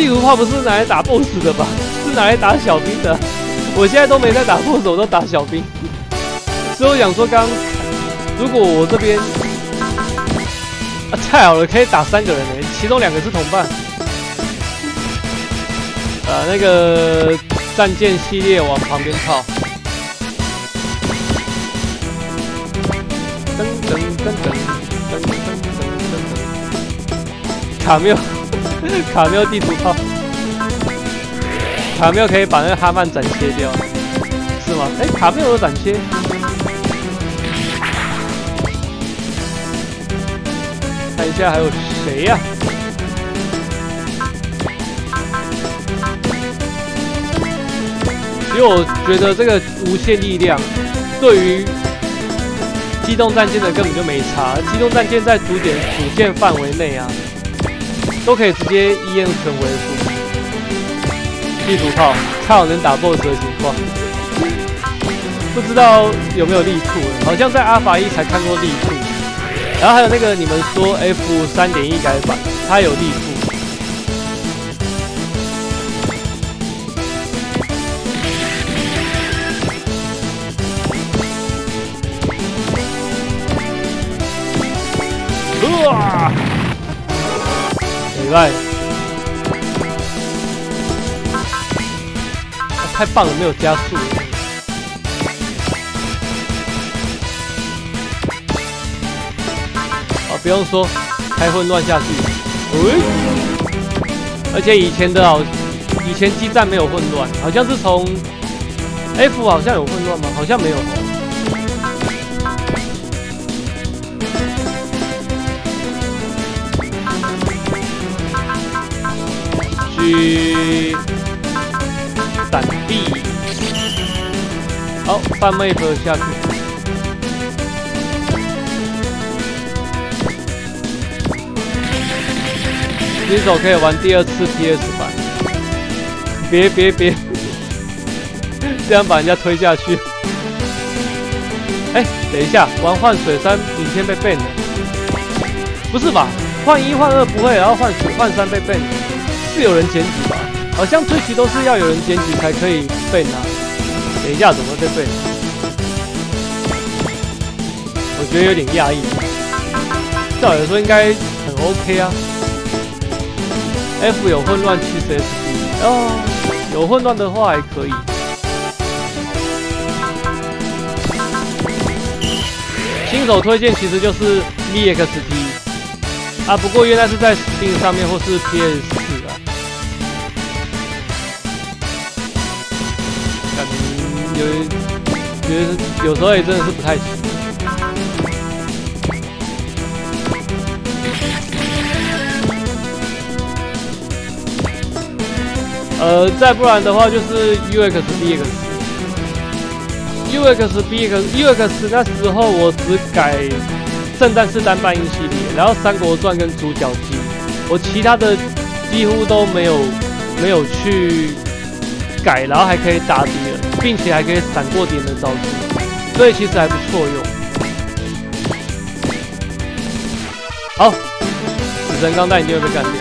地图炮不是拿来打 BOSS 的吧？是拿来打小兵的。我现在都没在打 BOSS，我都打小兵。所以我想说，刚如果我这边啊，太好了，可以打三个人呢，其中两个是同伴。呃，那个。战舰系列往旁边靠。噔噔噔噔噔噔噔噔。卡缪，卡缪地图炮。卡缪可以把那个哈曼斩切掉，是吗？哎，卡缪有斩切。看一下还有谁呀？因为我觉得这个无限力量对于机动战舰的根本就没差，机动战舰在主点主线范围内啊，都可以直接一验成为副。地图炮，看我能打 BOSS 的情况，不知道有没有利处？好像在阿法一才看过利处，然后还有那个你们说 F 三点一改版，它有利处。以外，太棒了，没有加速。啊，不用说，开混乱下去。喂！而且以前的好，以前激战没有混乱，好像是从 F 好像有混乱吗？好像没有。去闪避，好，半妹子下去。新手可以玩第二次 PS 版，别别别，这样把人家推下去。哎，等一下，玩换水三，你先被 ban 了，不是吧？换一换二不会，然后换水换三被 ban。有人检举吧？好像推局都是要有人检举才可以被拿。等一下怎么会被？我觉得有点压抑。照理说应该很 OK 啊。F 有混乱七十 SP 哦，有混乱的话还可以。新手推荐其实就是 VXT 啊，不过原来是在 Steam 上面或是 PS 有觉得有时候也真的是不太行。呃，再不然的话就是 UXBX。UXBX，UX 那时候我只改圣诞式单半音系列，然后三国传跟主角机，我其他的几乎都没有没有去改，然后还可以打敌人，并且还可以闪过敌人的招式，所以其实还不错用。好，死神钢弹一定会被干掉，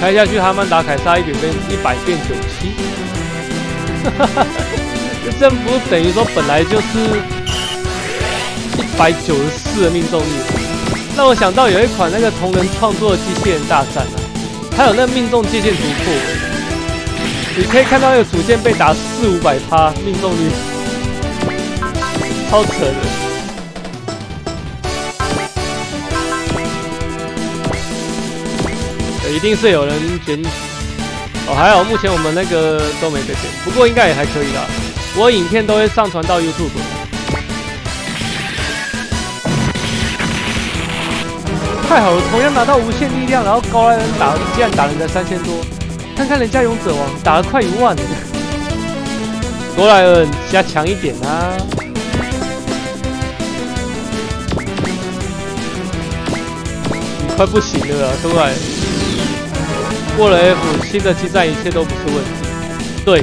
开下去哈曼达凯撒一百变一百变九七，哈哈哈。这不等于说本来就是一百九十四的命中率，让我想到有一款那个同人创作的机器人大战啊，还有那命中界限突破，你可以看到那个主线被打四五百趴命中率，超扯的，一定是有人捡哦，还好目前我们那个都没被捡，不过应该也还可以啦。我影片都会上传到 YouTube。太好了，同样拿到无限力量，然后高莱人打竟然打人才三千多，看看人家勇者王打了快一万呢。高莱恩加强一点啊！你快不行了，对不对？过了 F，新的基站一切都不是问题。对。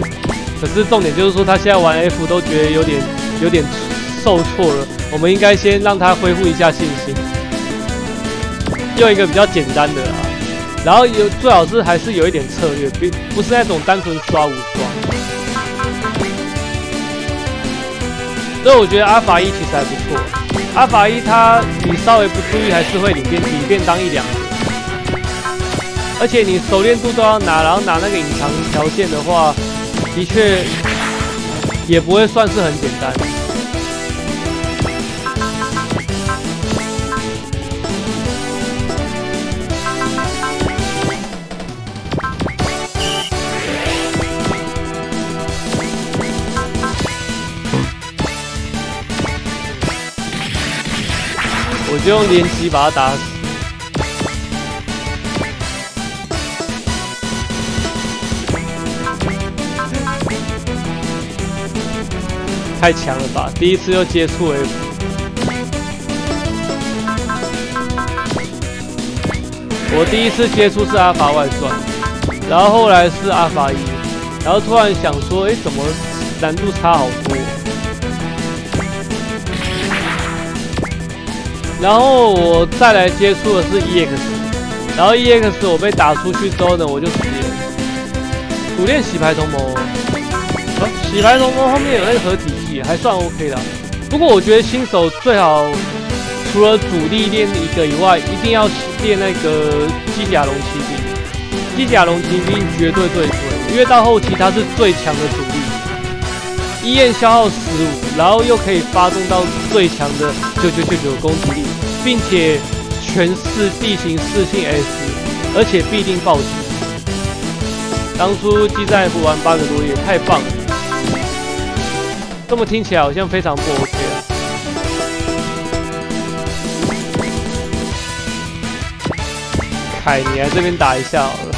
可是重点就是说，他现在玩 F 都觉得有点有点受挫了。我们应该先让他恢复一下信心，用一个比较简单的啊，然后有最好是还是有一点策略，不不是那种单纯刷五刷。所以我觉得阿法一其实还不错，阿法一他你稍微不注意还是会领便领便当一两个而且你熟练度都要拿，然后拿那个隐藏条件的话。的确，也不会算是很简单。就用连击把他打死。太强了吧！第一次又接触 F，我第一次接触是阿法外传，然后后来是阿法一，然后突然想说，哎，怎么难度差好多？然后我再来接触的是 EX，然后 EX 我被打出去之后呢，我就直接苦练洗牌同盟。洗牌同盟后面有那个合体。也还算 OK 的，不过我觉得新手最好除了主力练一个以外，一定要练那个机甲龙骑兵。机甲龙骑兵绝对对对，因为到后期它是最强的主力，一焰消耗十五，然后又可以发动到最强的九九九九攻击力，并且全是地形四性 S，而且必定暴击。当初激战 F 玩八个多月，太棒了。这么听起来好像非常不 OK 啊！凯，你来这边打一下好了。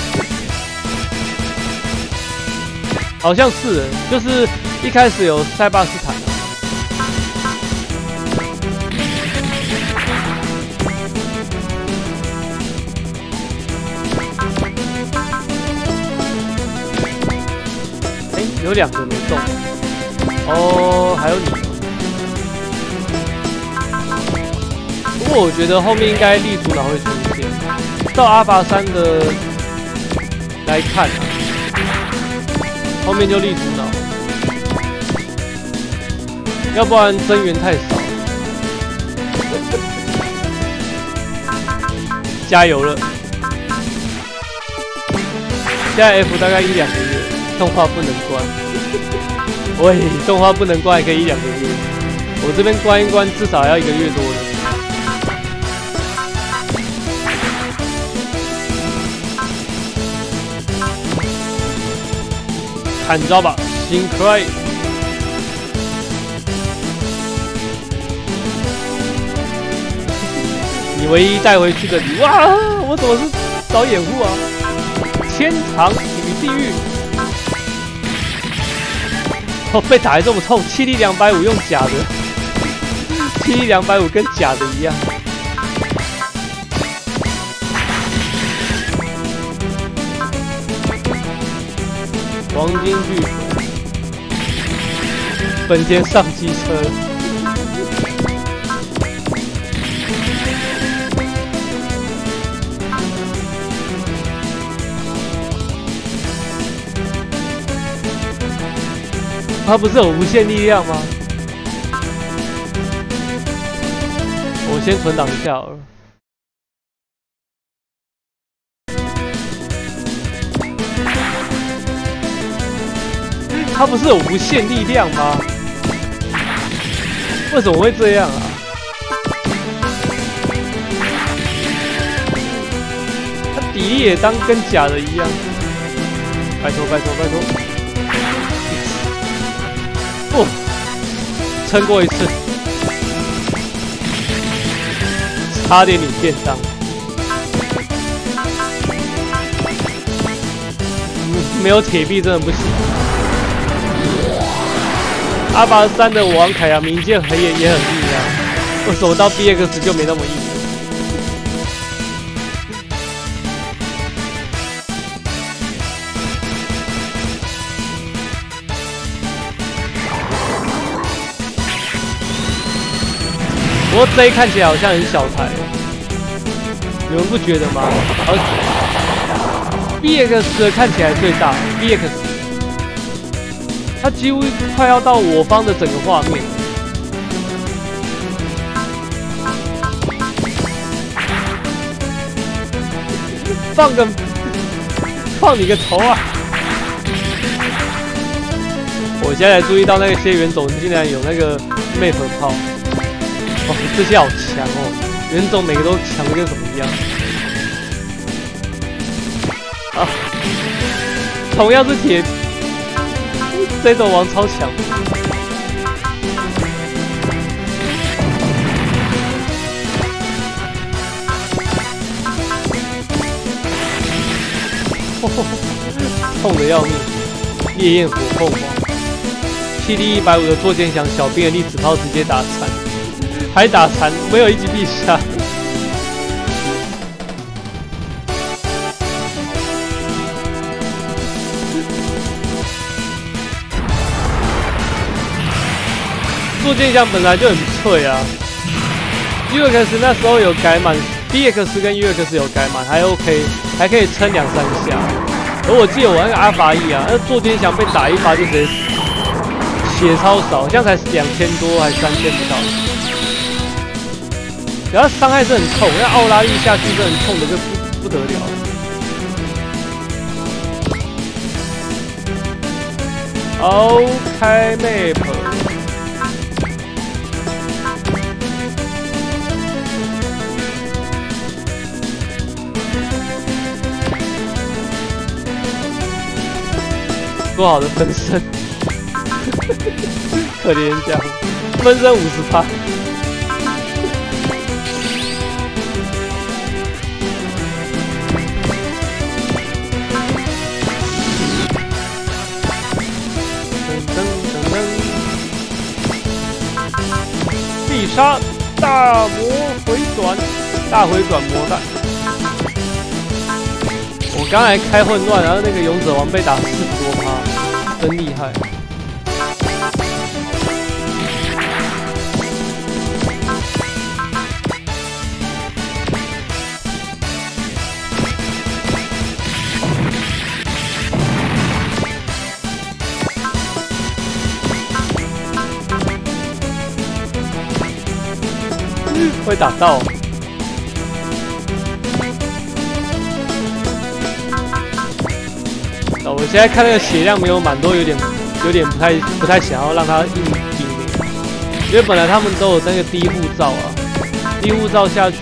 好像是，就是一开始有塞巴斯坦。哎，有两个没中。哦，还有你。不过我觉得后面应该立足脑会出现。到阿法山的来看，后面就立足脑，要不然增援太少。加油了！现在 F 大概一两个月，动画不能关。喂，动画不能关，还可以一两个月。我这边关一关，至少要一个月多了。看招吧，新 cry！你唯一带回去的礼物，啊！我怎么是找掩护啊？天堂与地狱，哦，被打的这么痛，气力两百五用假的，气力两百五跟假的一样。黄金巨斧，本田上机车，他不是有无限力量吗？我先存档一下好了。他不是有无限力量吗？为什么会这样啊？他底也当跟假的一样。拜托拜托拜托！撑过一次，差点领便当。没有铁臂真的不行。阿拔三的王凯啊，名剑很也也很硬啊，为什么到 BX 就没那么硬？不过 Z 看起来好像很小台，你们不觉得吗？而 BX 看起来最大，BX。它几乎快要到我方的整个画面，放个放你个头啊！我现在注意到那些元种竟然有那个 map 炮，这些好强哦！元种每个都强的跟什么一样。啊，同样是铁。这种王超强，痛的要命！烈焰火凤凰，气力一百五的坐剑翔，小兵的粒子炮直接打残，还打残，没有一击必杀。做剑翔本来就很脆啊，UX 那时候有改满，D X 跟 UX 有改满，还 OK，还可以撑两三下。而我记得我那个阿法 E 啊，那做剑翔被打一发就直接，血超少，好像才两千多还三千不到。然后伤害是很痛，那奥拉利下去是很痛的，就不不得了。OK map。多好的分身，可怜家，分身五十趴。杀大魔回转，大回转魔弹。我刚才开混乱，然后那个勇者王被打四十多趴。真厉害！会打到。哦，我现在看那个血量没有满，都有点有点不太不太想要让他硬顶，因为本来他们都有那个低护罩啊，低护罩下去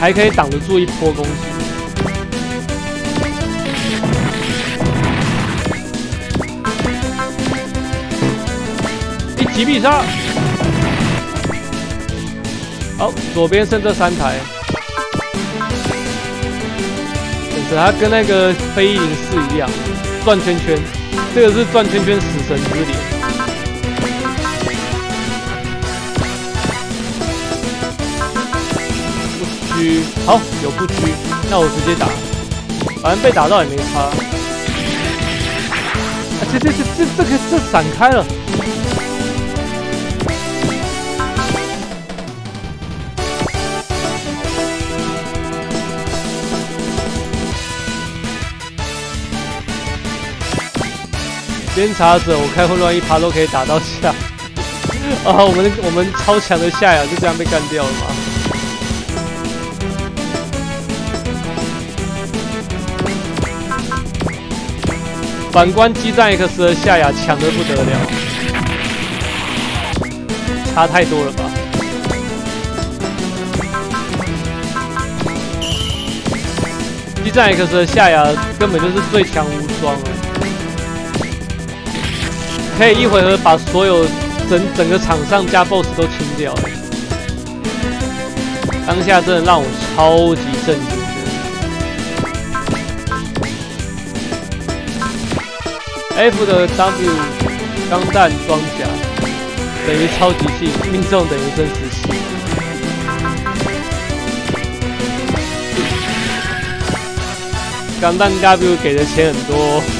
还可以挡得住一波攻击。一级必杀。好，左边剩这三台。它跟那个飞翼零四一样，转圈圈。这个是转圈圈死神之脸。不狙，好，有不狙，那我直接打，反正被打到也没差。啊，这这这这这个这闪开了。监察者，我开混乱一趴都可以打到下。啊，我们我们超强的夏亚就这样被干掉了吗？反观激战 X 的夏亚强的不得了，差太多了吧？激战 X 的夏亚根本就是最强无双了。可以一回合把所有整整个场上加 BOSS 都清掉，当下真的让我超级震惊。F 的 W 钢弹装甲等于超级系，命中等于真实系。钢弹 W 给的钱很多。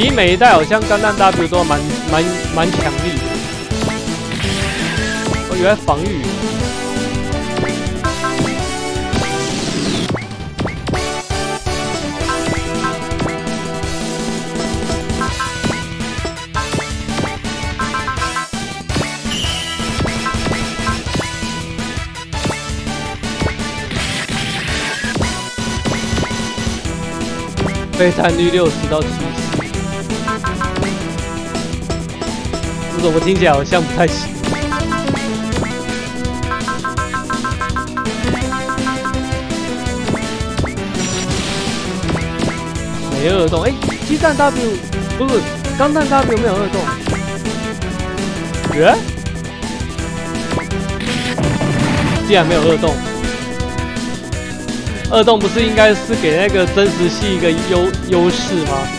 其实每一代好像钢弹 W 都蛮蛮蛮强力的。我原来防御。备战率六十到七十。怎么听起来好像不太行？没二动，哎，激战 W 不是钢弹 W 没有二动，耶？竟然没有二动，二动不是应该是给那个真实系一个优优势吗？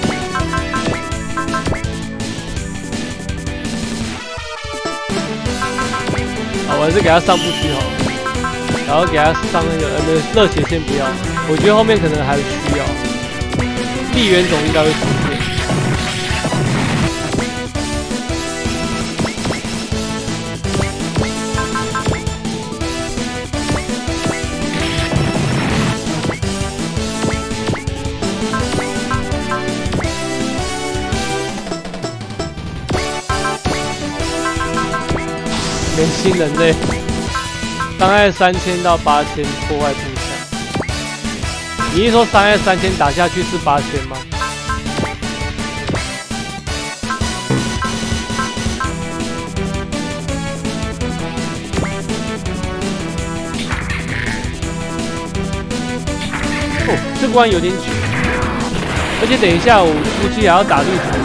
我还是给他上不需好了，然后给他上那个呃不热血先不要，我觉得后面可能还需要。地缘种应该会出现。新人类，伤害三千到八千，破坏步枪。你一说伤害三千打下去是八千吗？哦，这关有点久，而且等一下我估计还要打绿图。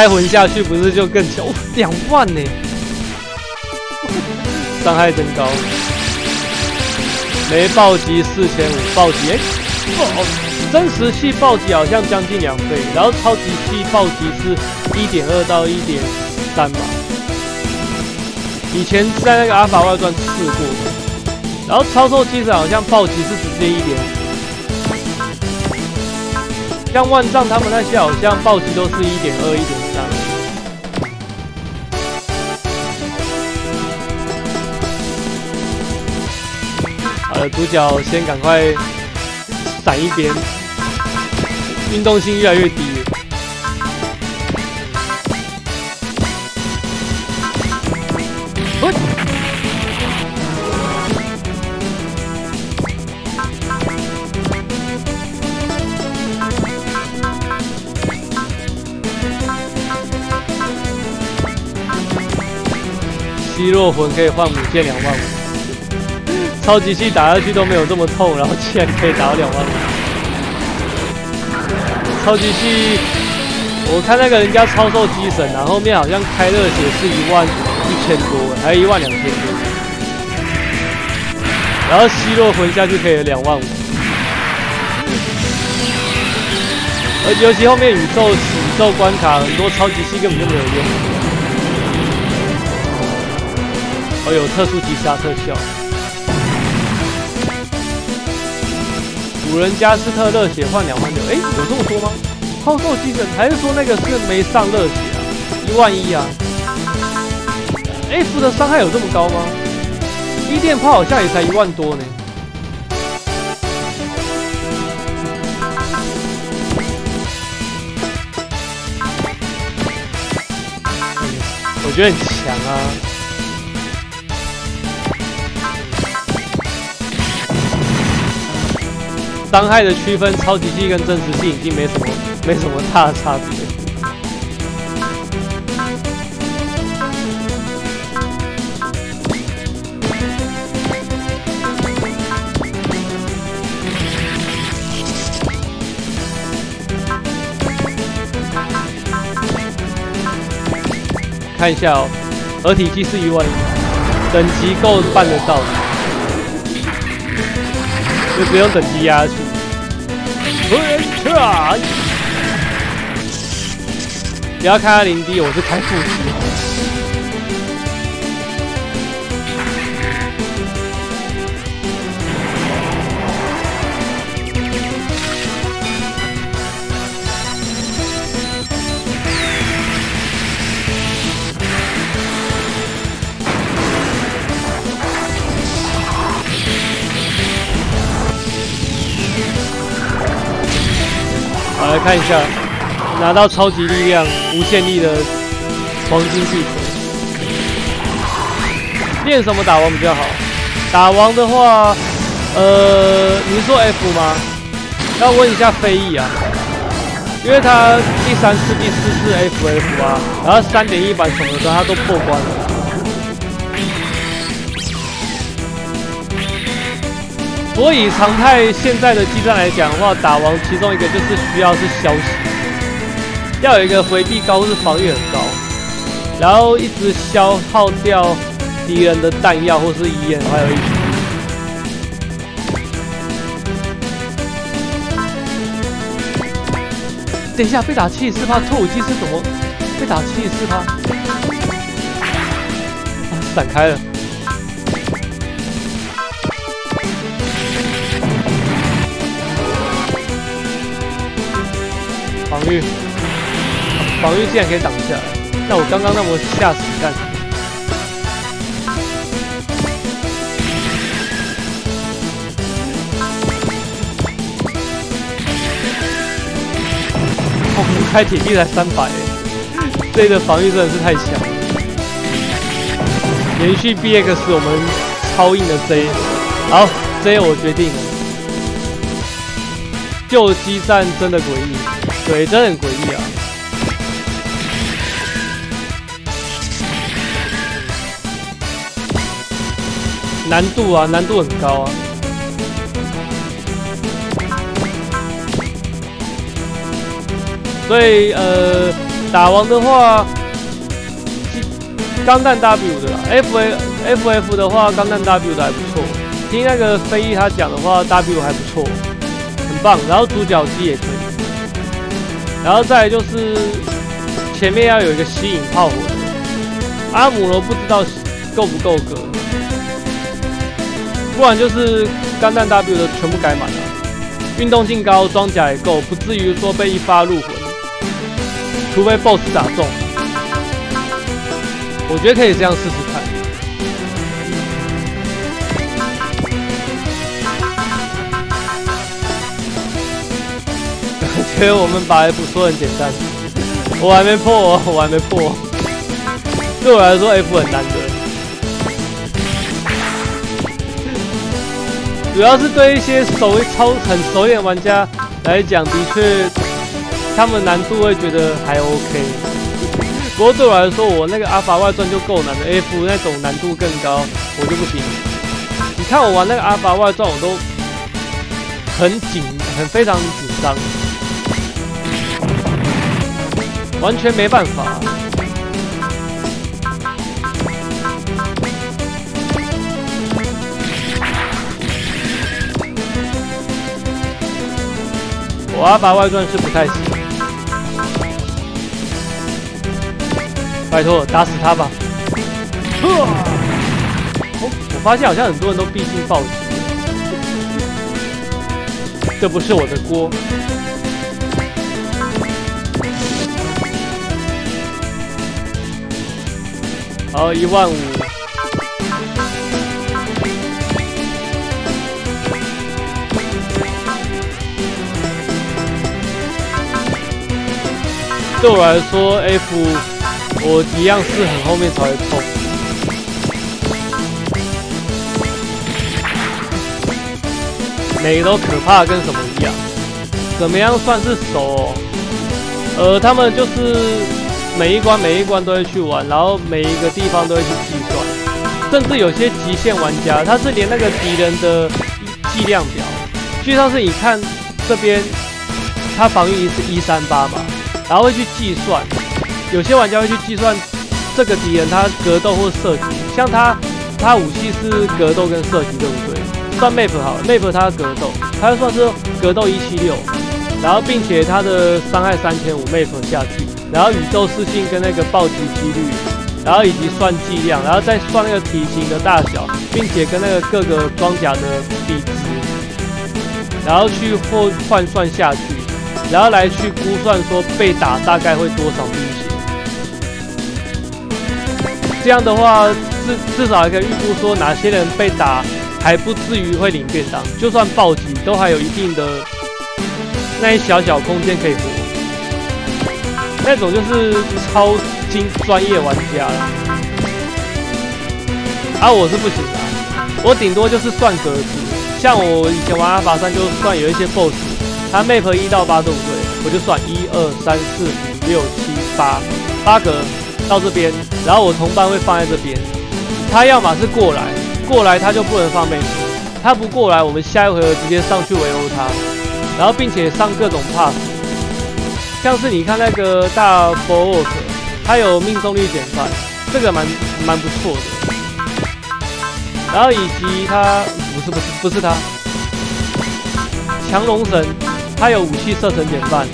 开魂下去不是就更强？两万呢，伤害真高。没暴击四千五，暴击哎，哦，真实系暴击好像将近两倍，然后超级系暴击是一点二到一点三吧。以前在那个阿法外传试过，然后超兽其实好像暴击是直接一点。像万丈他们那些好像暴击都是一点二、一点呃，主角先赶快闪一边，运动性越来越低。肌肉魂可以换五件两万五，超级系打下去都没有这么痛，然后竟然可以打到两万五。超级系，我看那个人家超兽机神，然后面好像开热血是一万一千多，还有一万两千多，然后吸肉魂下去可以两万五，而尤其后面宇宙宇宙关卡很多超级系根本就没有用。哦，有特殊击杀特效。五人加斯特热血换两万六，哎，有这么多吗？超兽机神还是说那个是没上热血啊？一万一啊？F 的伤害有这么高吗？一电炮好像也才一万多呢。我觉得很强啊。伤害的区分，超级系跟真实系已经没什么没什么大差别。看一下哦，合体技是一万，等级够办得到。就不用等级压去。不要开零 D，我是开负级。来看一下，拿到超级力量、无限力的黄金巨锤。练什么打王比较好？打王的话，呃，你是说 F 吗？要问一下飞翼啊，因为他第三次、第四次 FF 啊，然后三点一版什么的他都破关了。所以常态现在的计算来讲的话，打王其中一个就是需要是消息，要有一个回避高或是防御很高，然后一直消耗掉敌人的弹药或是遗言，还有一。等一下，被打七十四趴，脱武器是怎么被打七十四趴？闪开了。防御，防御竟然可以挡下来，那我刚刚那么吓死干什么？哦，开铁币才三百，这的防御真的是太强。连续 BX 我们超硬的 Z，好，Z 我决定，救机战真的诡异。对，真的很诡异啊！难度啊，难度很高啊。所以呃，打王的话，钢弹 W 的啦，F A F F 的话，钢弹 W 的还不错。听那个飞翼他讲的话，W 还不错，很棒。然后主角机也可以。然后再来就是前面要有一个吸引炮火的阿姆罗，不知道够不够格，不然就是钢弹 W 的全部改满了，运动性高，装甲也够，不至于说被一发入魂，除非 BOSS 打中，我觉得可以这样试试得我们把 F 说很简单，我还没破，我还没破。对我来说，F 很难的，主要是对一些手超很熟练玩家来讲，的确，他们难度会觉得还 OK。不过对我来说，我那个阿法外传就够难了，F 那种难度更高，我就不行。你看我玩那个阿法外传，我都很紧，很非常紧张，完全没办法。我阿法外传是不太行，拜托打死他吧！哦，我发现好像很多人都必进暴击，这不是我的锅。好，一万五。对我来说，F 我一样是很后面才会冲，每个都可怕跟什么一样。怎么样算是熟？呃，他们就是每一关每一关都会去玩，然后每一个地方都会去计算，甚至有些极限玩家，他是连那个敌人的计量表，就像是你看这边，他防御是一三八嘛。然后会去计算，有些玩家会去计算这个敌人他格斗或射击，像他他武器是格斗跟射击对不对？算 map 好，map 他格斗，他就算是格斗一七六，然后并且他的伤害三千五 map 下去，然后宇宙视镜跟那个暴击几率，然后以及算剂量，然后再算那个体型的大小，并且跟那个各个装甲的比值，然后去或换算下去。然后来去估算说被打大概会多少兵血，这样的话至至少还可以预估说哪些人被打还不至于会领便当，就算暴击都还有一定的那一小小空间可以活，那种就是超精专业玩家了。啊，我是不行的，我顶多就是算格子，像我以前玩阿法三就算有一些 BOSS。他 map 一到八对不对？我就算一二三四五六七八八格到这边，然后我同伴会放在这边。他要么是过来，过来他就不能放 map。他不过来，我们下一回合直接上去围殴他，然后并且上各种 pass。像是你看那个大 boss，他有命中率减半，这个蛮蛮不错的。然后以及他不是不是不是他强龙神。他有武器射程减半，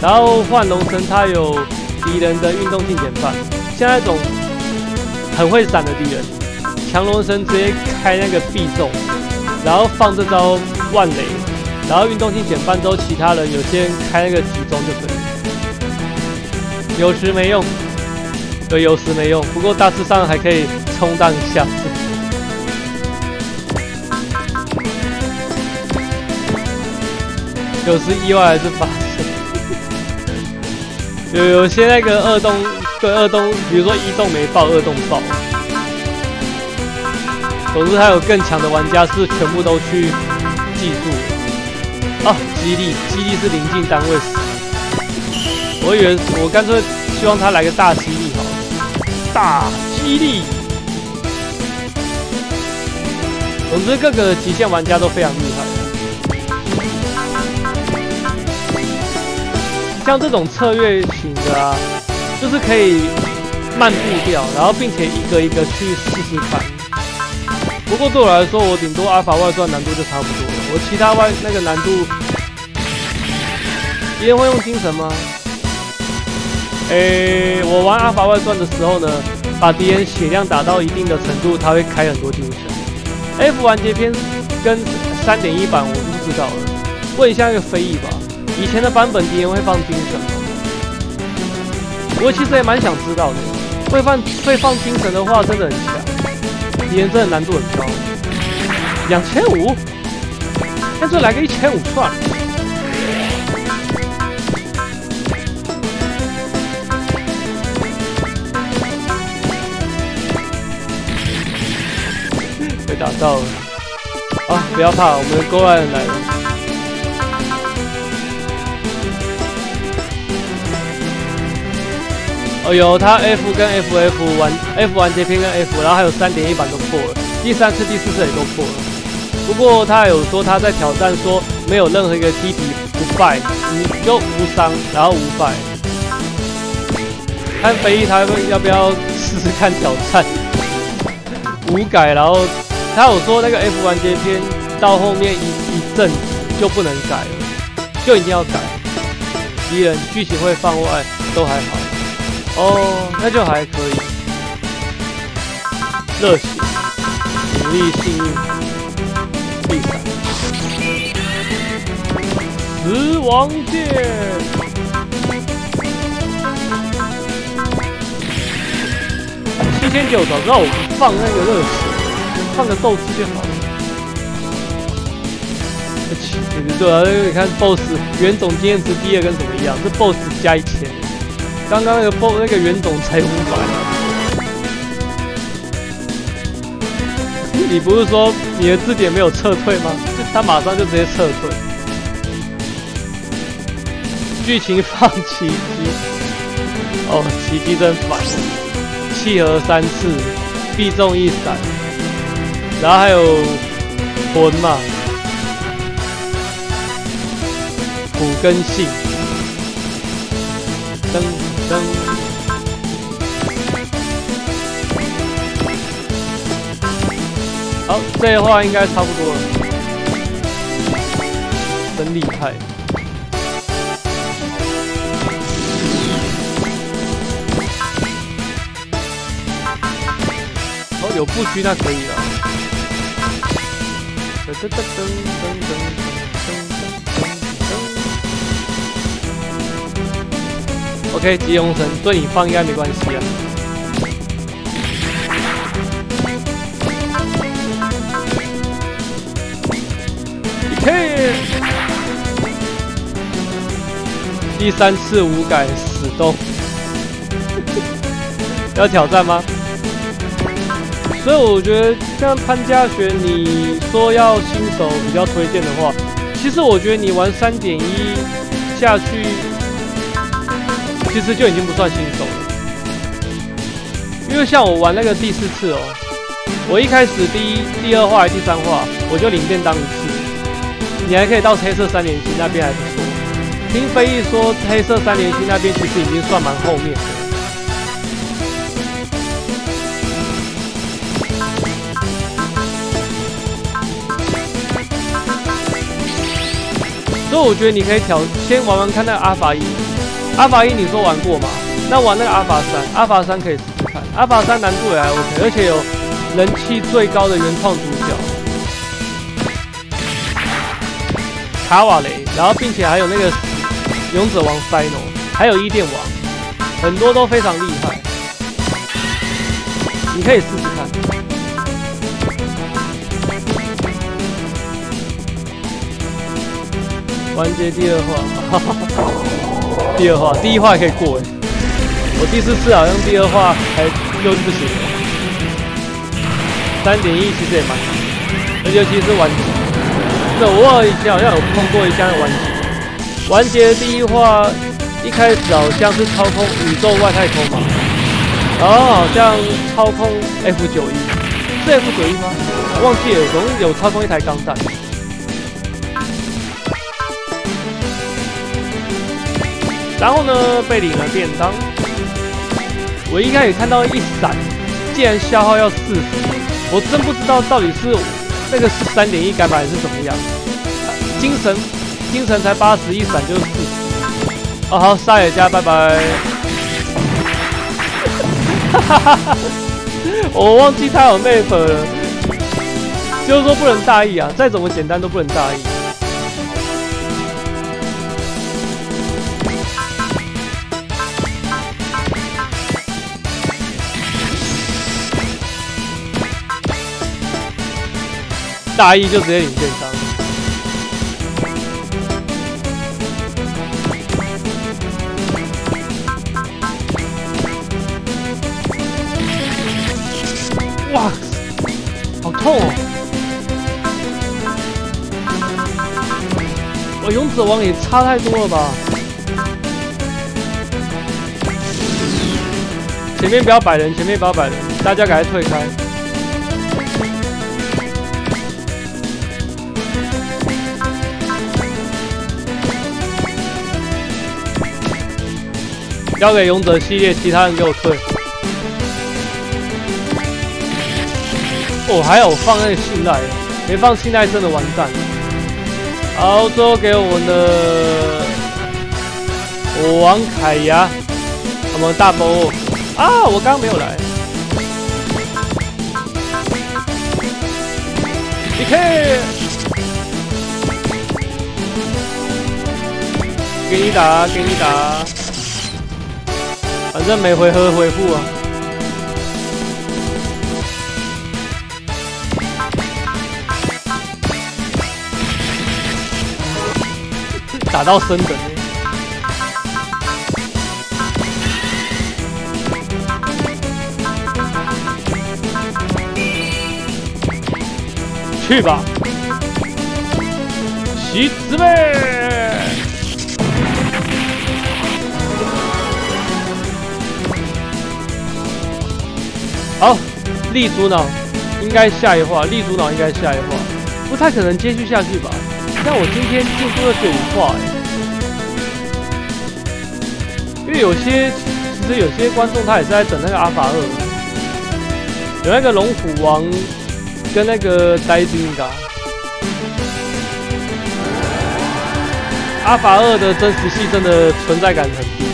然后幻龙神他有敌人的运动性减半，像那种很会闪的敌人，强龙神直接开那个必中，然后放这招万雷，然后运动性减半之后，其他人有些人开那个集中就可以，有时没用，对，有时没用，不过大致上还可以充当一下。有时意外还是发生，有有些那个二动对二动，比如说一动没爆，二动爆。总之还有更强的玩家是全部都去记住。啊，激励，激励是临近单位死。我以为我干脆希望他来个大激励好了，大激励。总之各个极限玩家都非常厉害。像这种策略型的啊，就是可以慢步调，然后并且一个一个去试试看。不过对我来说，我顶多阿法外传难度就差不多了。我其他外那个难度，敌人会用精神吗？诶，我玩阿法外传的时候呢，把敌人血量打到一定的程度，他会开很多精神。F 完结篇跟三点一版我不知道了，问一下那个飞翼吧。以前的版本敌人会放精神吗？我其实也蛮想知道的。会放会放精神的话，真的很强。敌人真的难度很高。两千五。干脆来个一千五算。了 被打到了。啊不要怕我们的钩岸来了。哦呦，他 F 跟 FF 完 F 完结篇跟 F，然后还有三点一版都破了，第三次、第四次也都破了。不过他有说他在挑战，说没有任何一个 T 比不败，你就无伤，然后无败。看飞翼他要不要试试看挑战？无改，然后他有说那个 F 完结篇到后面一一阵就不能改了，就一定要改。敌人剧情会放外都还好。哦，那就还可以。热血，努力，幸运，必闪，死亡剑，七千九，早知道我放那个热血，放个斗志就好了。对啊，你看 BOSS 原种经验值第二跟什么一样？是 BOSS 加一千。刚刚那个 BOSS 那个袁总才五百，你不是说你的字典没有撤退吗？他马上就直接撤退。剧情放奇迹，哦，奇迹真烦。契合三次，必中一闪，然后还有魂嘛，苦根性，灯。好，这话应该差不多了。真厉害！哦，有不虚那可以了。噔噔噔噔噔。OK，吉龙神对你放应该没关系啊。OK，第三次无改死动，要挑战吗？所以我觉得像潘家学，你说要新手比较推荐的话，其实我觉得你玩三点一下去。其实就已经不算新手了，因为像我玩那个第四次哦，我一开始第一、第二话还第三话，我就领便当一次，你还可以到黑色三连星那边还不错。听飞翼说，黑色三连星那边其实已经算蛮后面，所以我觉得你可以挑先玩玩看那个阿法一。阿法一你说玩过吗？那玩那个阿法三，阿法三可以试试看。阿法三难度也还 OK，而且有人气最高的原创主角卡瓦雷，然后并且还有那个勇者王塞诺，还有伊甸王，很多都非常厉害。你可以试试看。完结第二话。第二话，第一话可以过哎，我第四次好像第二话还又不行。三点一其实也蛮，而且其是完结，对我以前好像有碰过一箱的完结。完结第一话一开始好像是操控宇宙外太空嘛，然后好像操控 F 九一，是 F 九一吗？忘记了，总有操控一台钢弹。然后呢，被领了便当。我一开始看到一闪，竟然消耗要四十，我真不知道到底是那个是三点一改版还是怎么样。精神，精神才八十，一闪就是四十。哦好，沙野家，拜拜。哈哈哈哈我忘记他有妹粉了，就是说不能大意啊，再怎么简单都不能大意。大一就直接领电商。哇，好痛哦。我勇者王也差太多了吧。前面不要摆人，前面不要摆人，大家赶快退开。交给勇者系列，其他人给我退。哦，还好我放那个信赖，没放信赖真的完蛋。好，最后给我们的我王凯牙，我们大波啊，我刚刚没有来。PK，给你打，给你打。反正每回合回复啊，打到深的。去吧，西子妹。好，立足脑应该下一话，立足脑应该下一话，不太可能接续下去吧？但我今天进度有点快，因为有些其实有些观众他也是在等那个阿法二，有那个龙虎王跟那个呆兵的，阿法二的真实戏真的存在感很低。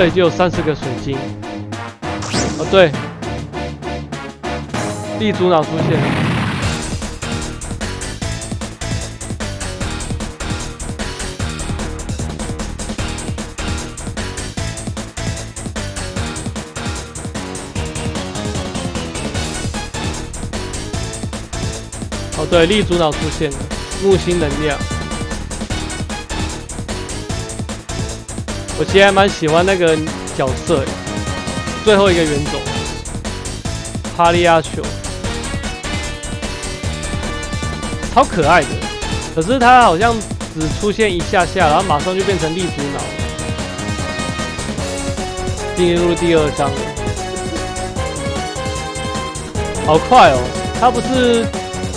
对就有三十个水晶。哦，对，地主脑出现。哦，对，立足脑出现了，木星能量。我其实还蛮喜欢那个角色，最后一个原种，哈利亚球，超可爱的。可是它好像只出现一下下，然后马上就变成立足脑，进入第二章。好快哦，它不是。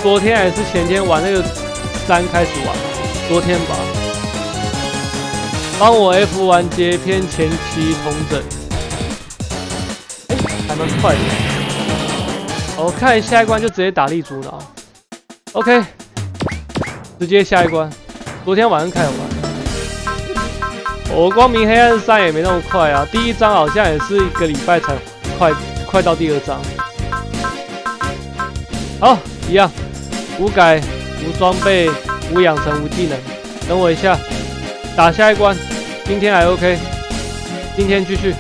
昨天还是前天玩那个三开始玩，昨天吧。帮我 F 完结篇前期同整，还蛮快的。我看下一关就直接打立足脑，OK，直接下一关。昨天晚上开始玩，我光明黑暗三也没那么快啊，第一章好像也是一个礼拜才快快到第二章。好，一样。无改、无装备、无养成、无技能。等我一下，打下一关。今天还 OK，今天继续。